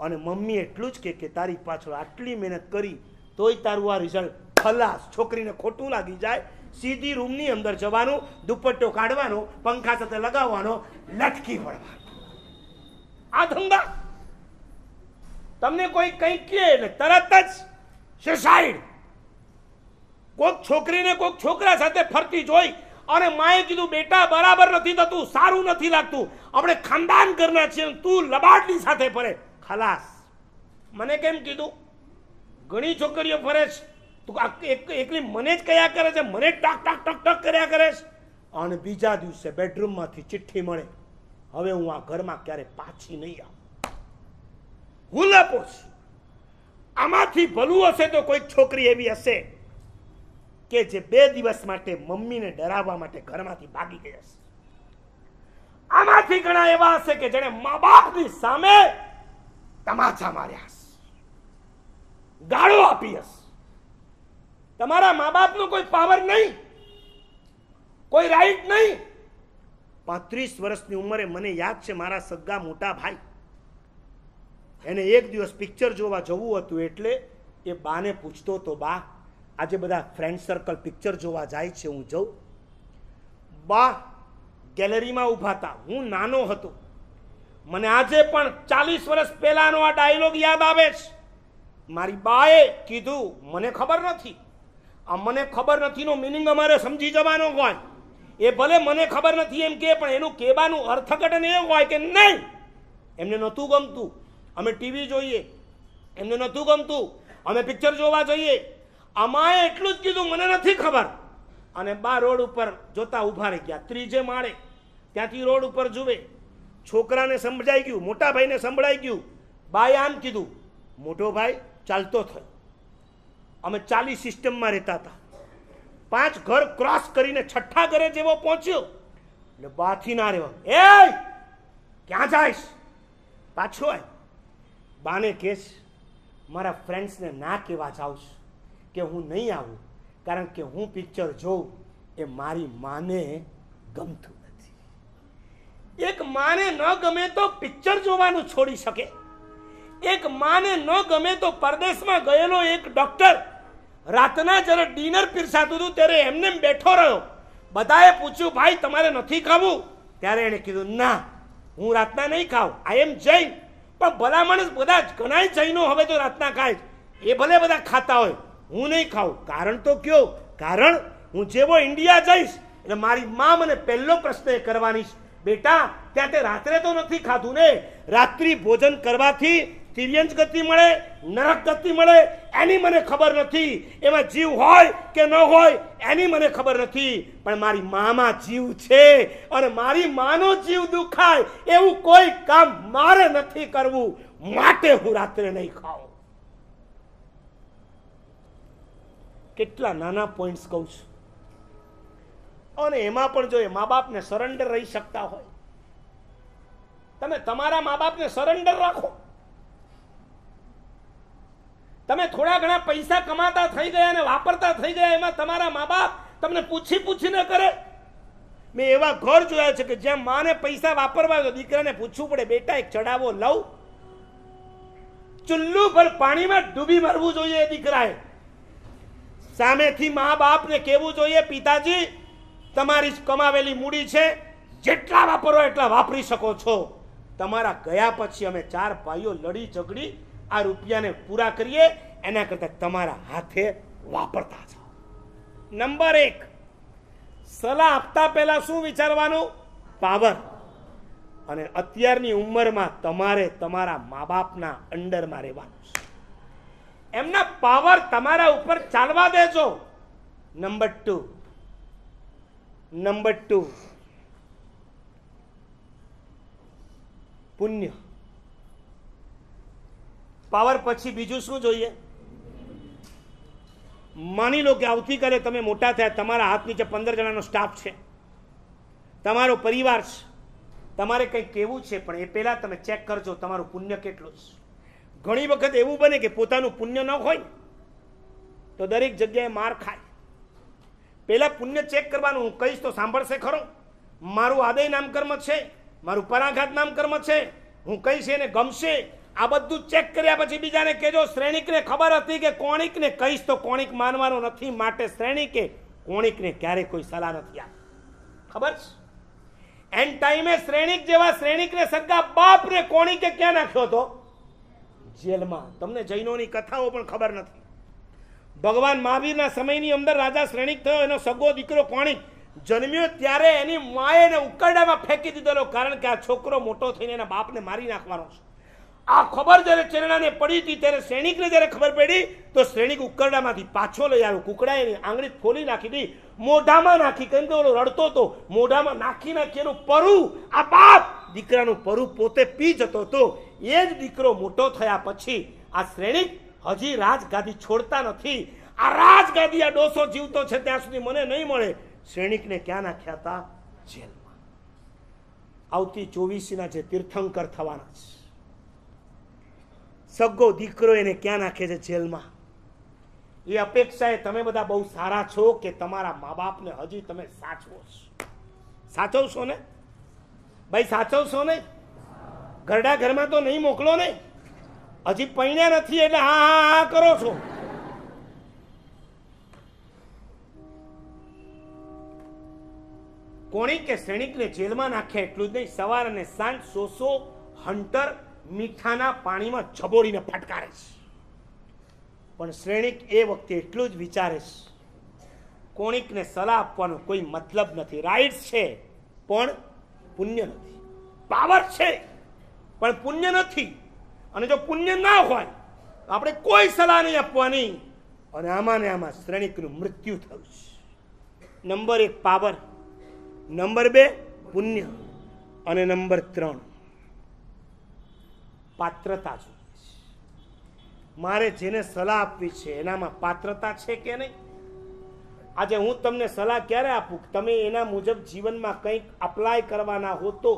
અને મમ્મી એટલું જ કે તારી પાછળ આટલી મહેનત કરી તોય તારું આ રિઝલ્ટ ખલાસ છોકરીને ખોટું લાગી જાય. સીધી રૂમની અંદર જવાનું, દુપટ્ટો કાઢવાનો, પંખા સાથે લગાવવાનો, લટકી પડવાનો આ ધંધા. તમને કોઈ કંઈક કહે એટલે તરત જ સુસાઇડ કોઈક છોકરીને કોઈક છોકરા સાથે ફરતી જોઈ અને માએ કીધું, બેટા, બરાબર નથી થતું, સારું નથી લાગતું. આપણે ખાનદાન કરના છીએ તું લબાડની સાથે ફરે. ખલાસ. મને કેમ કીધું? ઘણી છોકરીઓ ફરે છે. તું એકલી મને જ કયા કરે છે? મને જ ટક ટક ટક ટક કર્યા કરે છે. અને બીજા દિવસે બેડરૂમમાંથી ચિઠ્ઠી મળે. હવે હું આ ઘરમાં ક્યારે પાછી નહીં આવું. હું લપો છું. આમાંથી ભલું હશે તો કોઈક છોકરી એવી હશે. કે જે બે દિવસ માટે મમ્મીને ડરાવવા માટે ઘરમાંથી ભાગી ગઈ છે. આમાંથી ઘણા એવા હશે કે જેણે મા બાપની સામે તમાચા માર્યા હશે. ગાળો આપી હશે. તમારા મા બાપનો કોઈ પાવર નહીં. કોઈ રાઈટ નહીં. પાંત્રીસ વર્ષની ઉંમરે મને યાદ છે મારા સગા મોટા ભાઈ. એને એક દિવસ પિક્ચર જોવા જવું હતું એટલે એ બાને પૂછતો તો બા આજે બધા ફ્રેન્ડ સર્કલ પિક્ચર જોવા જાય છે, હું જઉં. બા ગેલેરીમાં ઊભા હતા હું નાનો હતો. મને આજે પણ ચાલીસ વર્ષ પહેલાનો આ ડાયલોગ યાદ આવે છે. મારી બાએ કીધું, મને ખબર નથી. આ મને ખબર નથીનો મિનિંગ અમારે સમજી જવાનો હોય. એ ભલે મને ખબર નથી એમ કે, પણ એનું કહેવાનું અર્થઘટન એ હોય કે નહીં. એમને નહોતું ગમતું. અમે ટીવી જોઈએ. એમને નહોતું ગમતું. અમે પિક્ચર જોવા જઈએ. અમાએ એટલું જ કીધું, મને નથી ખબર. અને બા રોડ ઉપર જોતા ઊભા રહી ગયા. ત્રીજે માળે ત્યાંથી રોડ ઉપર જુએ. છોકરાને સમજાઈ ગયું, મોટા ભાઈને સંભળાઈ ગયું. બાએ આમ કીધું, મોટો ભાઈ, ચાલતો થયો. અમે ચાલી સિસ્ટમમાં રહેતા હતા. પાંચ ઘર ક્રોસ કરીને છઠ્ઠા ઘરે જેવો પહોંચ્યો. એટલે બાથી ના રહેવા એ ક્યાં જાઈશ? પાછો આય. બાને કહેશ, મારા ફ્રેન્ડ્સને ના કહેવા જાઉં છું. કે હું નહીં આવું, કારણ કે હું પિક્ચર જોઉં એ મારી માને ગમતું નથી. એક માને ન ગમે તો પિક્ચર જોવાનું છોડી શકે. એક માને ન ગમે તો પરદેશમાં ગયેલો એક ડોક્ટર રાતના જ્યારે ડિનર પીરસાતું હતું ત્યારે એમને એમ બેઠો રહ્યો. બધાએ પૂછ્યું, ભાઈ, તમારે નથી ખાવું? ત્યારે એણે કીધું, ના, હું રાતના નહીં ખાઉં. આઈ એમ જૈન. પણ ભલા માણસ બધા જ ઘણા જૈનો હવે તો રાતના ખાય એ ભલે બધા ખાતા હોય. હું નહીં ખાઉં. કારણ તો કયો? કારણ હું જેવો ઇન્ડિયા જઈશ, એટલે મારી મા મને પહેલો પ્રશ્ન એ કરવાની બેટા, ત્યાં તે રાત્રે તો નથી ખાધું ને? રાત્રિ ભોજન કરવાથી તિર્યંજ ગતિ મળે, નરક ગતિ મળે, એની મને ખબર નથી. એમાં જીવ હોય કે ન હોય, એની મને ખબર નથી. પણ મારી મામાં જીવ છે અને મારી માનો જીવ દુખાય, એવું કોઈ કામ મારે નથી કરવું. માટે હું રાત્રે નહીં ખાઉં. કેટલા નાના પોઈન્ટ્સ કહું છું. અને એમાં પણ જો એ મા બાપને સરેન્ડર રહી શકતા હોય, તમે તમારા મા બાપને સરેન્ડર રાખો. તમે થોડા ઘણા પૈસા કમાતા થઈ ગયા અને વાપરતા થઈ ગયા, એમાં તમારા મા બાપ તમને પૂછી પૂછીને કરે. મેં એવા ઘર જોયા છે કે જ્યાં માને પૈસા વાપરવા તો દીકરાને પૂછવું પડે, બેટા, એક ચડાવો લઉં. ચુલ્લું પર પાણીમાં ડૂબી મરવું જોઈએ દીકરાએ. સામેથી મા બાપને કહેવું જોઈએ, પિતાજી, તમારી કમાવેલી મૂડી છે, જેટલા વાપરો એટલા વાપરી શકો છો. તમારા ગયા પછી અમે ચાર ભાઈઓ લડી ઝઘડી આ રૂપિયાને પૂરા કરીએ, એના કરતાં તમારા હાથે વાપરતા જાઓ. નંબર એક, સલાહ આપતા પહેલા શું વિચારવાનું? પાવર. અને અત્યારની ઉંમરમાં તમારે તમારા મા બાપના અંડરમાં રહેવાનું છે. એમના પાવર તમારા ઉપર ચાલવા દેજો. નંબર ટુ નંબર ટુ પુણ્ય. પાવર પછી બીજું શું જોઈએ? માની લો કે આવતીકાલે તમે મોટા થયા, તમારા હાથ નીચે પંદર જણાનો સ્ટાફ છે. તમારો પરિવાર છે. તમારે કંઈક કહેવું છે? પણ એ પહેલાં તમે ચેક કરજો, તમારું પુણ્ય કેટલું છે. ઘણી વખત એવું બને કે પોતાનું પુણ્ય ન હોય તો દરેક જગ્યાએ માર ખાય. પહેલાં પુણ્ય ચેક કરવાનું, હું કહીશ તો સાંભળશે ખરો. મારું આદય નામકર્મ છે, મારું પરાઘાત નામકર્મ છે, હું કહીશ એને ગમશે. આ બધું ચેક કર્યા પછી બીજાને કહેજો, શ્રેણિકને ખબર હતી કે કોણિકને કહીશ તો કોણિક માનવાનો નથી, માટે શ્રેણિકે કોણિકને ક્યારેય કોઈ સલાહ નથી આપી. ખબર છે? એન ટાઈમે શ્રેણિક જેવા શ્રેણિકને સગા બાપને કોણિકે ક્યાં નાખ્યો હતો? જેલમાં. તમને જૈનોની કથાઓ પણ ખબર નથી. ભગવાન મહાવીરના સમયની અંદર રાજા શ્રેણિક થયો, એનો સગો દીકરો કોણિક જન્મ્યો ત્યારે એની માએ એને ઉકરડામાં ફેંકી દીધેલો કારણ કે આ છોકરો મોટો થઈને એના બાપને મારી નાખવાનો છે. આ ખબર જ્યારે ચેરણાને પડી હતી, ત્યારે શ્રેણિકને જ્યારે ખબર પડી, તો શ્રેણિક ઉકરડામાંથી પાછો લઈ આવ્યો. કુકડાએ એની આંગળી ખોલી નાખી દી, મોઢામાં નાખી, કેમ કે ઓલો રડતો હતો, મોઢામાં નાખી નાખી એનું પરુ, આ બાપ દીકરાનું પરુ પોતે પી જતો હતો. એ જ દીકરો મોટો થયા પછી આ શ્રેણિક હજી રાજગાદી છોડતા નથી. આ રાજગાદી આ ડોસો જીવતો છે ત્યાં સુધી મને નહીં મળે. શ્રેણિકને ક્યાં નાખ્યા હતા જેલમાં. આવતી ચોવીસીના જે તીર્થંકર થવાના છે. સગો દીકરો એને ક્યાં નાખે છે જેલમાં? એ અપેક્ષાએ તમે બધા બહુ સારા છો કે તમારા મા બાપને હજી તમે સાચવો સાચવશો ને? ભાઈ, સાચવશો ને? ઘરડા ઘરમાં તો નહીં મોકલો ને. હજી પૈણ્યા નથી એટલે હા હા હા કરો છો. કોણી કે શ્રેણિકને જેલમાં નાખ્યા એટલું જ નહીં, સવાર અને સાંજ સો સો હંટર મીઠાના પાણીમાં છબોડીને ફટકારે છે. પણ શ્રેણિક એ વખતે એટલું જ વિચારે છે. કોણિકને સલાહ આપવાનો કોઈ મતલબ નથી. રાઈટ છે, પણ પુણ્ય નથી. પાવર છે. પણ પુણ્ય નથી. અને જો પુણ્ય ના હોય, તો આપણે કોઈ સલાહ નહીં આપવાની. અને આમાં ને આમાં શ્રેણિકનું મૃત્યુ થયું છે. નંબર એક પાવર, નંબર બે પુણ્ય, અને નંબર ત્રણ પાત્રતા જોઈએ મારે જેને સલાહ આપવી છે એનામાં પાત્રતા છે કે નહીં? આજે હું તમને સલાહ ક્યારે આપું? તમે એના મુજબ જીવનમાં કંઈક અપ્લાય કરવાના હો તો?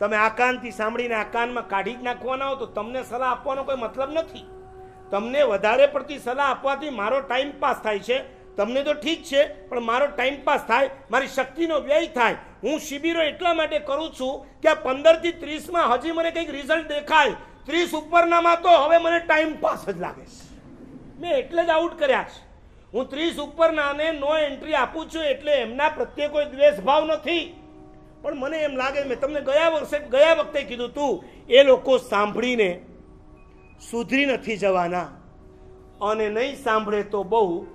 તમે આ કાનથી સાંભળીને આ કાનમાં કાઢી જ નાખવાના હો, તો તમને સલાહ આપવાનો કોઈ મતલબ નથી. તમને વધારે પડતી સલાહ આપવાથી મારો ટાઈમ પાસ થાય છે. તમને તો ઠીક છે, પણ મારો ટાઈમ પાસ થાય, મારી શક્તિનો વ્યય થાય. હું શિબિરો એટલા માટે કરું છું કે આ પંદરથી ત્રીસમાં હજી મને કંઈક રિઝલ્ટ દેખાય. ત્રીસ ઉપરનામાં તો હવે મને ટાઈમ પાસ જ લાગે છે. મેં એટલે જ આઉટ કર્યા છે. હું ત્રીસ ઉપરનાને નો એન્ટ્રી આપું છું એટલે એમના પ્રત્યે કોઈ દ્વેષ ભાવ નથી. પણ મને એમ લાગે, મેં તમને ગયા વર્ષે ગયા વખતે કીધું તું, એ લોકો સાંભળીને સુધરી નથી જવાના. અને નહીં સાંભળે તો બહુ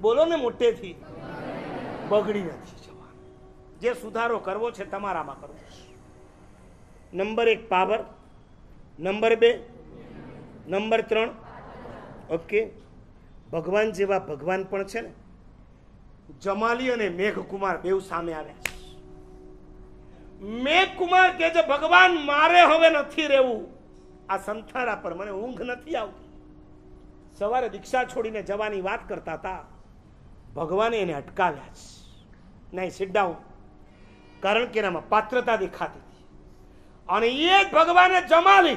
બોલો ને મોટેથી, બગડી નથી જવાનું. જે સુધારો કરવો છે તમારામાં કરવો નંબર એક પાવર, નંબર બે, નંબર ત્રણ, ઓકે, ભગવાન જેવા ભગવાન પણ છે ને. જમાલી અને મેઘકુમાર બેવ સામે આવ્યા મેઘકુમાર કે છે, ભગવાન, મારે હવે નથી રહેવું. આ સંથારા પર મને ઊંઘ નથી આવતી. સવારે દીક્ષા છોડીને જવાની વાત કરતા હતા. ભગવાને એને અટકાવ્યા છે. નહીં સિટ ડાઉન કારણ કે એનામાં પાત્રતા દેખાતી હતી. અને એ જ ભગવાને જમાલી.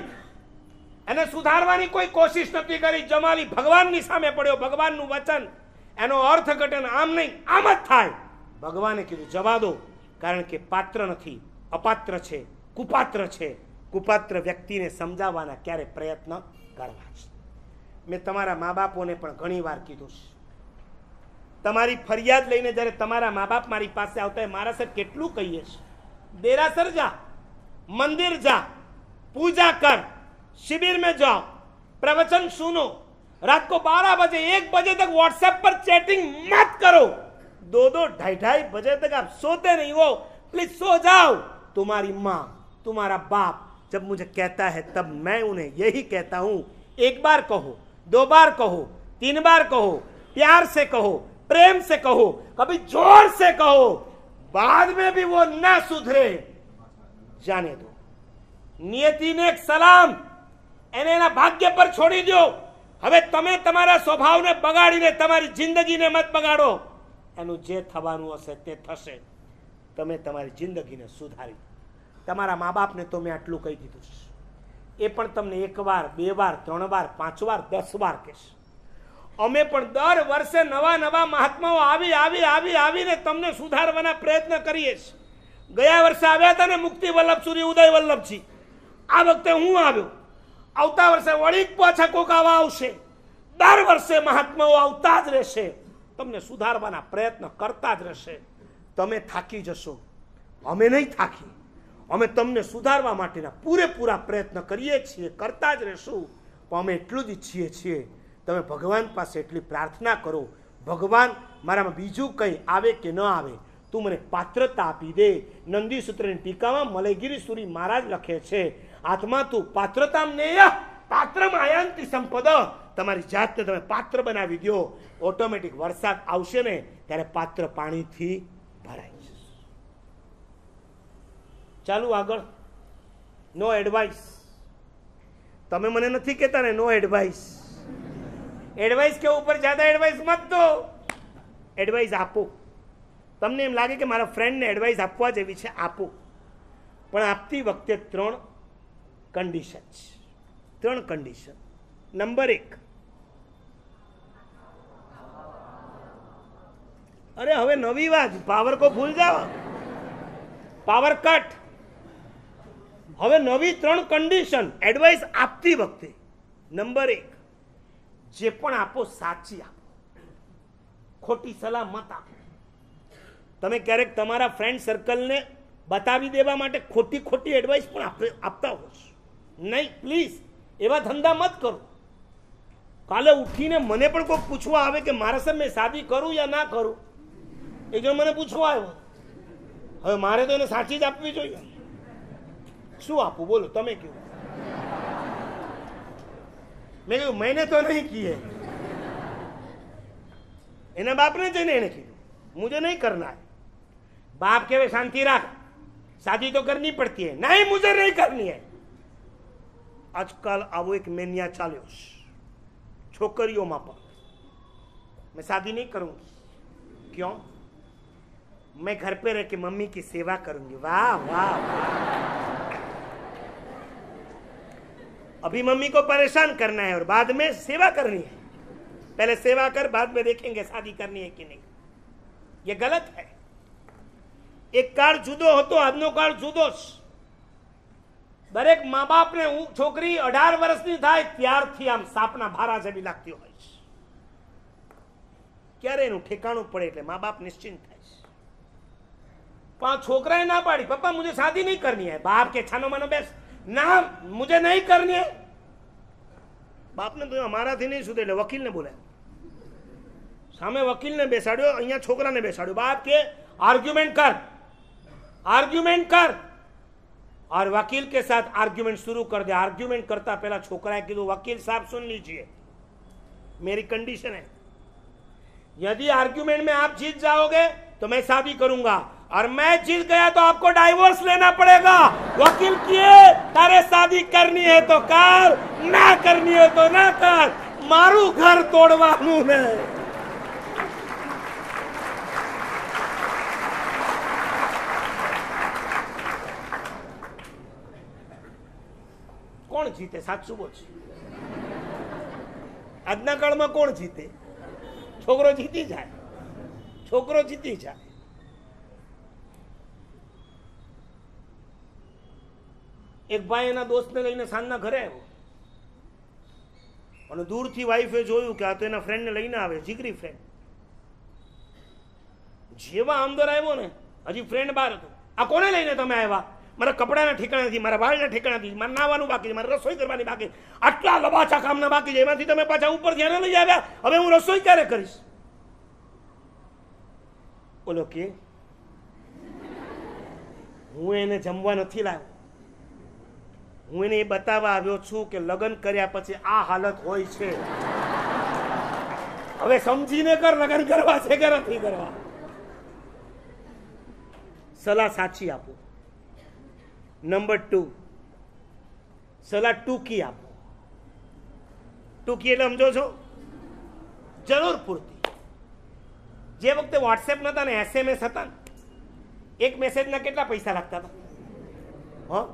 એને સુધારવાની કોઈ કોશિશ નથી કરી. જમાલી ભગવાનની સામે પડ્યો. ભગવાનનું વચન એનો અર્થઘટન આમ નહીં, આમ જ થાય. ભગવાને કીધું, જવા દો, કારણ કે પાત્ર નથી, અપાત્ર છે, કુપાત્ર છે. કુપાત્ર વ્યક્તિને સમજાવવાના ક્યારે પ્રયત્ન કરવા છે. મેં તમારા મા બાપોને પણ ઘણીવાર કીધું છે. તમારી ફરિયાદ લઈને જ્યારે તમારા મા બાપ મારી પાસે આવતા હોય, મારા સર કેટલું કહીએ છે? દેરાસર જા, મંદિર જા, પૂજા કર, શિબિર મેં જાઓ, પ્રવચન સુનો. रात को 12 बजे, एक बजे तक व्हाट्सएप पर चैटिंग मत करो। दो दो, ढाई ढाई बजे तक आप सोते नहीं हो। प्लीज़ सो जाओ। तुम्हारी माँ, तुम्हारा बाप जब मुझे कहता है, तब मैं उन्हें यही कहता हूँ, एक बार कहो, दो बार कहो, तीन बार कहो, प्यार से कहो, प्रेम से कहो, कभी ज़ोर से कहो, बाद में भी वो न सुधरे। जाने दो। नियति ने एक सलाम एने ना भाग्य पर छोड़ी दो હવે તમે તમારા સ્વભાવને બગાડીને તમારી જિંદગીને મત બગાડો. એનું જે થવાનું હશે તે થશે. તમે તમારી જિંદગીને સુધારી. તમારા મા બાપને તો મેં આટલું કહી દીધું છે. એ પણ તમને એક વાર, બે વાર, ત્રણ વાર, પાંચ વાર, દસ વાર કહેશે. અમે પણ દર વર્ષે નવા નવા મહાત્માઓ આવી આવી આવી, આવીને તમને સુધારવાના પ્રયત્ન કરીએ છીએ. ગયા વર્ષે આવ્યા હતા ને મુક્તિ વલ્લભ સૂર્ય ઉદય વલ્લભજી. આ વખતે હું આવ્યો. આવતા વર્ષે વળી પાછા કોક આવા આવશે. દર વર્ષે મહાત્માઓ આવતા જ રહેશે. તમને સુધારવાના પ્રયત્ન કરતા જ રહેશે. તમે થાકી જશો. અમે નહીં થાકી. અમે તમને સુધારવા માટેના પૂરેપૂરા પ્રયત્ન કરીએ છીએ, કરતા જ રહેશું. પણ અમે એટલું જ ઈચ્છીએ છીએ. તમે ભગવાન પાસે એટલી પ્રાર્થના કરો. ભગવાન મારામાં બીજું કંઈ આવે કે ન આવે, તું મને પાત્રતા આપી દે. નંદી સૂત્રની ટીકામાં મલયગીરી સુરી મહારાજ લખે છે આત્મા તું પાત્રતામ નેય પાત્ર માયાંતિ સંપદ. તમારી જાતને તમે પાત્ર બનાવી દો ઓટોમેટિક વરસાદ આવશે ને, ત્યારે પાત્ર પાણીથી ભરાય છે. ચાલુ આગળ. નો એડવાઇસ તમે મને નથી કહેતા ને નો એડવાઇસ એડવાઇસ કે ઉપર જ્યાદા એડવાઇસ મત દો. એડવાઇસ આપો. તમને એમ લાગે કે મારા ફ્રેન્ડને એડવાઇસ આપવા જેવી છે, આપો. પણ આપતી વખતે ત્રણ કન્ડિશન છે ત્રણ કન્ડિશન નંબર એક. અરે હવે નવી વાત. પાવર કો ભૂલ જાઓ. પાવર કટ હવે નવી ત્રણ કન્ડિશન એડવાઇસ આપતી વખતે. નંબર એક. જે પણ આપો સાચી આપો. ખોટી સલાહ મત આપો. તમે ક્યારેક તમારા ફ્રેન્ડ સર્કલને બતાવી દેવા માટે ખોટી ખોટી એડવાઇસ પણ આપ- આપતા હોશ નહીં પ્લીઝ એવા ધંધા મત કરો. કાલે ઉઠીને મને પણ કોઈ પૂછવા આવે કે મારા સાહેબ મેં શાદી કરું યા ના કરું? એ જો મને પૂછવા આવ્યો. હવે મારે તો એને સાચી જ આપવી જોઈએ. શું આપું? બોલો, તમે કહો. મેં કહ્યું મહિને તો નહીં કીએ. એના બાપને જઈને એને કીધું. મુજે નહીં કરના બાપ કહેવાય શાંતિ રાખ. શાદી તો કરની પડતી હે. નહીં મુજે નહીં કરની હે. આજકાલ આવો એક મેનિયા ચાલ્યો છે છોકરીઓમાં પણ मैं शादी नहीं करूंगी क्यों मैं घर पे रह के मम्मी की सेवा करूंगी वाह वाह वाह अभी मम्मी को परेशान करना है और बाद में सेवा करनी है पहले सेवा कर बाद में देखेंगे शादी करनी है कि नहीं ये गलत है એક કાળ જુદો હતો આજનો કાળ જુદો છે દરેક મા બાપને છોકરી અઢાર વર્ષની થાય ત્યારથી આમ સાપના ભારા જેવી લાગતી હોય છે. ક્યારે એનું ઠેકાણું પડે એટલે મા બાપ નિશ્ચિંત થાય છે. પણ છોકરાએ ના પાડી. પપ્પા, મુજે શાદી નહીં કરની હે. બાપ કે, છાનો માનો બેસ. ના, મુજે નહીં કરની હે. બાપને તો અમારાથી નહીં સુધે એટલે વકીલને બોલાય. સામે વકીલને બેસાડ્યો, અહીંયા છોકરાને બેસાડ્યો. બાપ કે, આર્ગ્યુમેન્ટ કર. આર્ગ્યુમેન્ટ કર. और वकील के साथ आर्ग्यूमेंट शुरू कर दिया आर्ग्यूमेंट करता पहला छोकरा है कि तो वकील साहब सुन लीजिए। मेरी कंडीशन है। यदि आर्ग्यूमेंट में आप जीत जाओगे तो मैं शादी करूँगा। और मैं जीत गया तो आपको डाइवोर्स लेना पड़ेगा। वकील किए, तारे शादी करनी है तो कर, ना करनी है तो ना कर। मारू घर तोड़वा मैं। કોણ જીતે? સાચું બોલ. આજના કાળમાં કોણ જીતે? છોકરો જીતી જાય. છોકરો જીતી જાય. એક ભાઈ એના દોસ્તને લઈને સાંજના ઘરે આવ્યો. અને દૂરથી વાઈફે જોયું કે આ તો એના ફ્રેન્ડને લઈને આવે, જીગરી ફ્રેન્ડ જેવા અંદર આવ્યો ને, હજી ફ્રેન્ડ બહાર હતો. આ કોને લઈને તમે આવ્યા? મારા કપડાના ઠેકાણા નથી, મારા વાળના ઠેકાણા નથી, મારે નાવાનું બાકી છે, મારે રસોઈ કરવાની બાકી આટલા લબાચા કામના બાકી છે, એમાંથી તમે પાછા ઉપર ધ્યાન લઈ આવ્યા. હવે હું રસોઈ ક્યારે કરીશ? બોલો કે, હું એને જમવા નથી લાવ્યો. હું એને એ બતાવવા આવ્યો છું કે લગ્ન કર્યા પછી આ હાલત હોય છે. હવે સમજીને કર, લગ્ન કરવા છે કે નથી કરવા. સલાહ સાચી આપો. નંબર ટુ સલાહ ટૂંકી આપો. ટૂંકી એટલે સમજો છો? જરૂર પૂરતી. જે વખતે વોટ્સએપ નહોતા ને એસએમએસ હતા ને, એક મેસેજના કેટલા પૈસા લાગતા હતા? હા?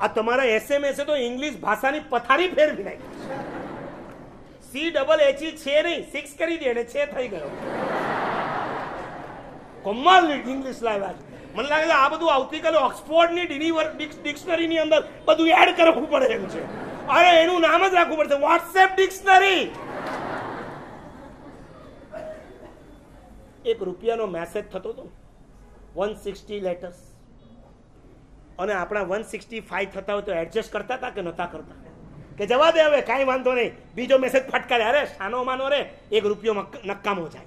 આ તમારા એસએમએસ તો ઇંગ્લિશ ભાષાની પથારી ફેરવી નાખી. સી ડબલ એચી છે નહીં સિક્સ કરી દે અને છે થઈ ગયો. કમાલ ઇંગ્લિશ લાવ્યા છે. મને લાગે છે આ બધું આવતીકાલે ઓક્સફોર્ડની ડિક્શનરીની અંદર બધું એડ કરવું પડે એમ છે. અરે, એનું નામ જ રાખવું પડશે. WhatsApp dictionary! એક રૂપિયાનો મેસેજ થતો હતો. વન સિક્સટી લેટર્સ અને આપણા વન સિક્સટી ફાઈવ થતા હોય તો એડજસ્ટ કરતા હતા કે નહોતા કરતા? કે જવા દે હવે, કાંઈ વાંધો નહીં. બીજો મેસેજ ફટકારે. અરે, શાનો માનો રે. એક રૂપિયો નક્કામો જાય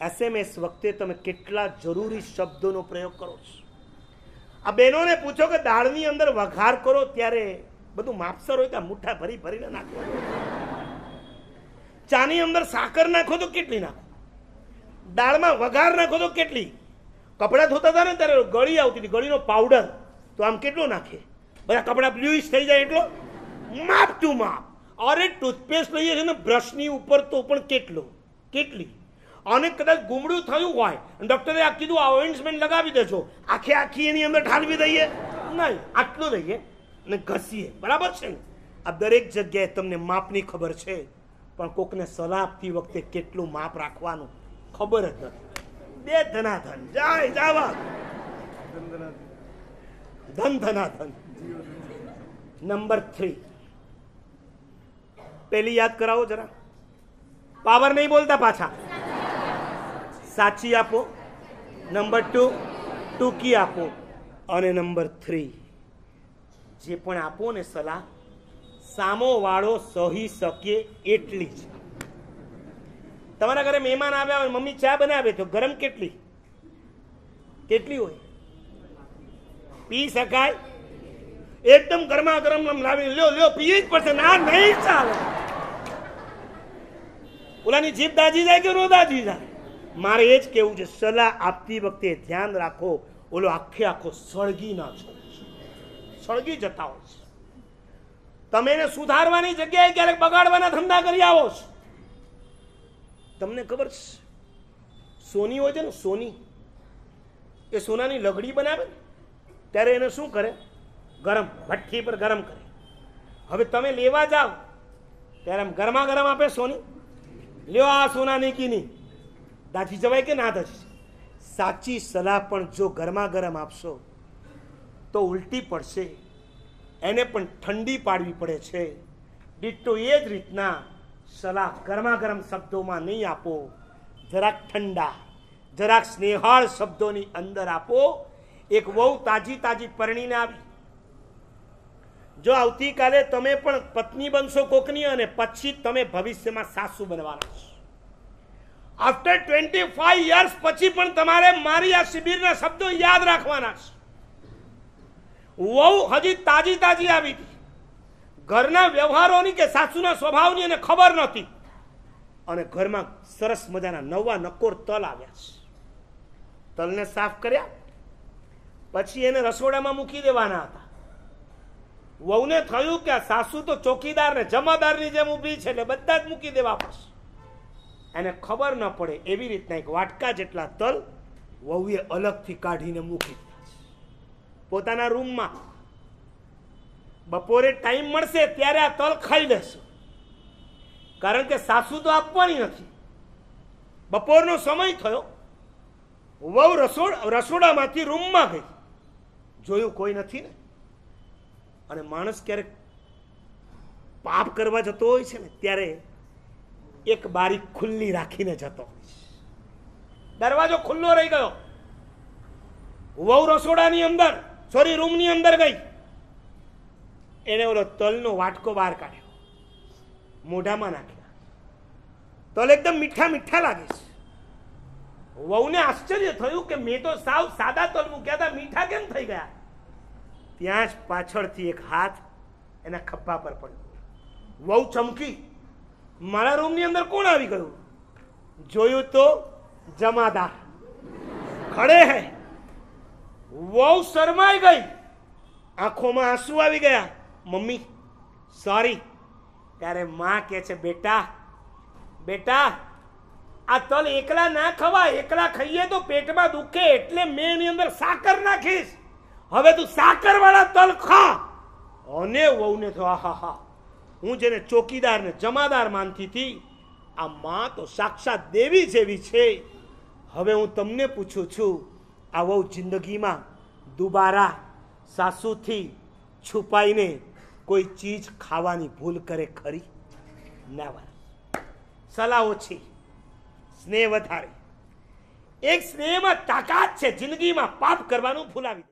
એસએમએસ વખતે તમે કેટલા જરૂરી શબ્દોનો પ્રયોગ કરો છો? આ બહેનોને પૂછો કે દાળની અંદર વઘાર કરો ત્યારે બધું માપસર હોય કે મુઠ્ઠા ભરી ભરીને નાખો. ચાની અંદર સાકર નાખો તો કેટલી નાખો? દાળમાં વઘાર નાખો તો કેટલી? કપડાં ધોતા હતા ને ત્યારે ગળી આવતી હતી, ગળીનો પાવડર. તો આમ કેટલો નાખે? બધા કપડાં બ્લ્યુઇશ થઈ જાય એટલો? માપ ટુ માપ. અરે ટૂથપેસ્ટ લઈએ છીએ ને બ્રશની ઉપર તો પણ કેટલો? કેટલી? અને કદાચ ગુમડું થયું હોય. ડૉક્ટરે આ કીધું આ લગાવી દેજો. આખે આખી એની અંદર ઠાલવી દઈએ. નહીં, આટલું દઈએ ને ઘસીએ. બરાબર છે ને? આ દરેક જગ્યાએ તમને માપની ખબર છે. પણ કોકને સલાહ આપતી વખતે કેટલું માપ રાખવાનું ખબર જ નથી. બે ધનાધન. જાય જાવા ધન ધનાધન. Number three. પેલી યાદ કરાવો જરા. પાવર નહીં બોલતા પાછા. સાચી આપો. નંબર ટુ, ટૂંકી આપો. અને નંબર થ્રી, જે પણ આપો ને સલાહ સામોવાળો સહી શકે એટલી જ. તમારા ઘરે મહેમાન આવ્યા હોય, મમ્મી ચા બનાવે, તો ગરમ કેટલી? કેટલી હોય? પી શકાય? એકદમ ગરમા ગરમ લાવી લ્યો લ્યો પી જ પડશે. ના, નહીં ચાલે. ઓલાની જીભ દાજી જાય કે નો દાજી જાય? મારે એ જ કેવું છે, સલાહ આપતી વખતે ધ્યાન રાખો. ઓલો આખે આખો સળગી ના છો. સળગી જતા હોય છે. તમે એને સુધારવાની જગ્યાએ ક્યારેક બગાડવાના ધંધા કરી આવો છો. તમને ખબર છે, સોની હોય છે ને, સોની. એ સોનાની લગડી બનાવે ને, ત્યારે એને શું કરે? ગરમ ભઠ્ઠી પર ગરમ કરે. હવે તમે લેવા જાઓ, ત્યારે આમ ગરમા ગરમ આપે સોની. લ્યો આ સોનાની કીની. દાજી જવાય કે ના દાજી સાચી સલાહ પણ જો ગરમા ગરમ આપશો, તો ઉલટી પડશે. એને પણ ઠંડી પાડવી પડે છે. ડિટ્ટો એ જ રીતના સલાહ ગરમા ગરમ શબ્દોમાં નહીં આપો. જરાક ઠંડા, જરાક સ્નેહાળ શબ્દોની અંદર આપો. એક વહુ તાજી તાજી પરણીને આવી. જો આવતીકાલે તમે પણ પત્ની બનશો કોકની અને પછી તમે ભવિષ્યમાં સાસુ બનવાના છો. આફ્ટર ટ્વેન્ટી ફાઈવ યર્સ પછી પણ તમારે મારી આ શિબિરના શબ્દો યાદ રાખવાના છે. વહુ હજી તાજી તાજી આવી હતી. ઘરના વ્યવહારોની કે સાસુના સ્વભાવની એને ખબર નહોતી. અને ઘરમાં સરસ મજાના નવા નકોર તલ આવ્યા છે. તલને સાફ કર્યા, પછી એને રસોડામાં મૂકી દેવાના હતા. વહુને થયું કે સાસુ તો ચોકીદાર ને જમાદારની જેમ ઊભી છે એટલે બધા જ મૂકી દેવા પડશે. એને ખબર ન પડે એવી રીતના એક વાટકા જેટલા તલ વહુએ અલગથી કાઢીને મૂકી પોતાના રૂમમાં બપોરે ટાઈમ મળશે ત્યારે આ તલ ખાઈ લેશું. કારણ કે સાસુ તો આપવાની નથી. બપોરનો સમય થયો. વહુ રસોડ, રસોડામાંથી રૂમમાં ગઈ. જોયું કોઈ નથી ને? અને માણસ ક્યારેક પાપ કરવા જતો હોય છે ને, ત્યારે એક બારી ખુલ્લી રાખીને જતો દરવાજો ખુલ્લો રહી ગયો. વહુ રસોડાની અંદર, સોરી, રૂમની અંદર ગઈ. એને ઓલો તલનો વાટકો બહાર કાઢ્યો. મોઢામાં નાખ્યા. તલ એકદમ મીઠા મીઠા લાગે છે. વહુને આશ્ચર્ય થયું કે મેં તો સાવ સાદા તલ મૂક્યા હતા, મીઠા કેમ થઈ ગયા? ત્યાં જ પાછળથી એક હાથ એના ખભા પર પડ્યો. વહુ ચમકી મારા રૂમની અંદર કોણ આવી ગયું? જોયું તો જમાદાર. ખડે હે. વહુ શરમાઈ ગઈ. આંખોમાં આંસુ આવી ગયા. મમ્મી સોરી ત્યારે માં કહે છે, બેટા બેટા, આ તલ એકલા ના ખવાય. એકલા ખાઈએ તો પેટમાં દુખે એટલે મેં એની અંદર સાકર નાખીશ. હવે તું સાકર વાળા તલ ખા. અને વહુને તો આહા હા હું જેને ચોકીદાર ને જમાદાર માનતી હતી, આ માં તો સાક્ષાત દેવી જેવી છે. હવે હું તમને પૂછું છું આ વહુ જિંદગીમાં દુબારા સાસુથી છુપાઈને કોઈ ચીજ ખાવાની ભૂલ કરે ખરી? ના સલાહ ઓછી. સ્નેહ વધારે. એક સ્નેહમાં તાકાત છે, જિંદગીમાં પાપ કરવાનું ભૂલાવી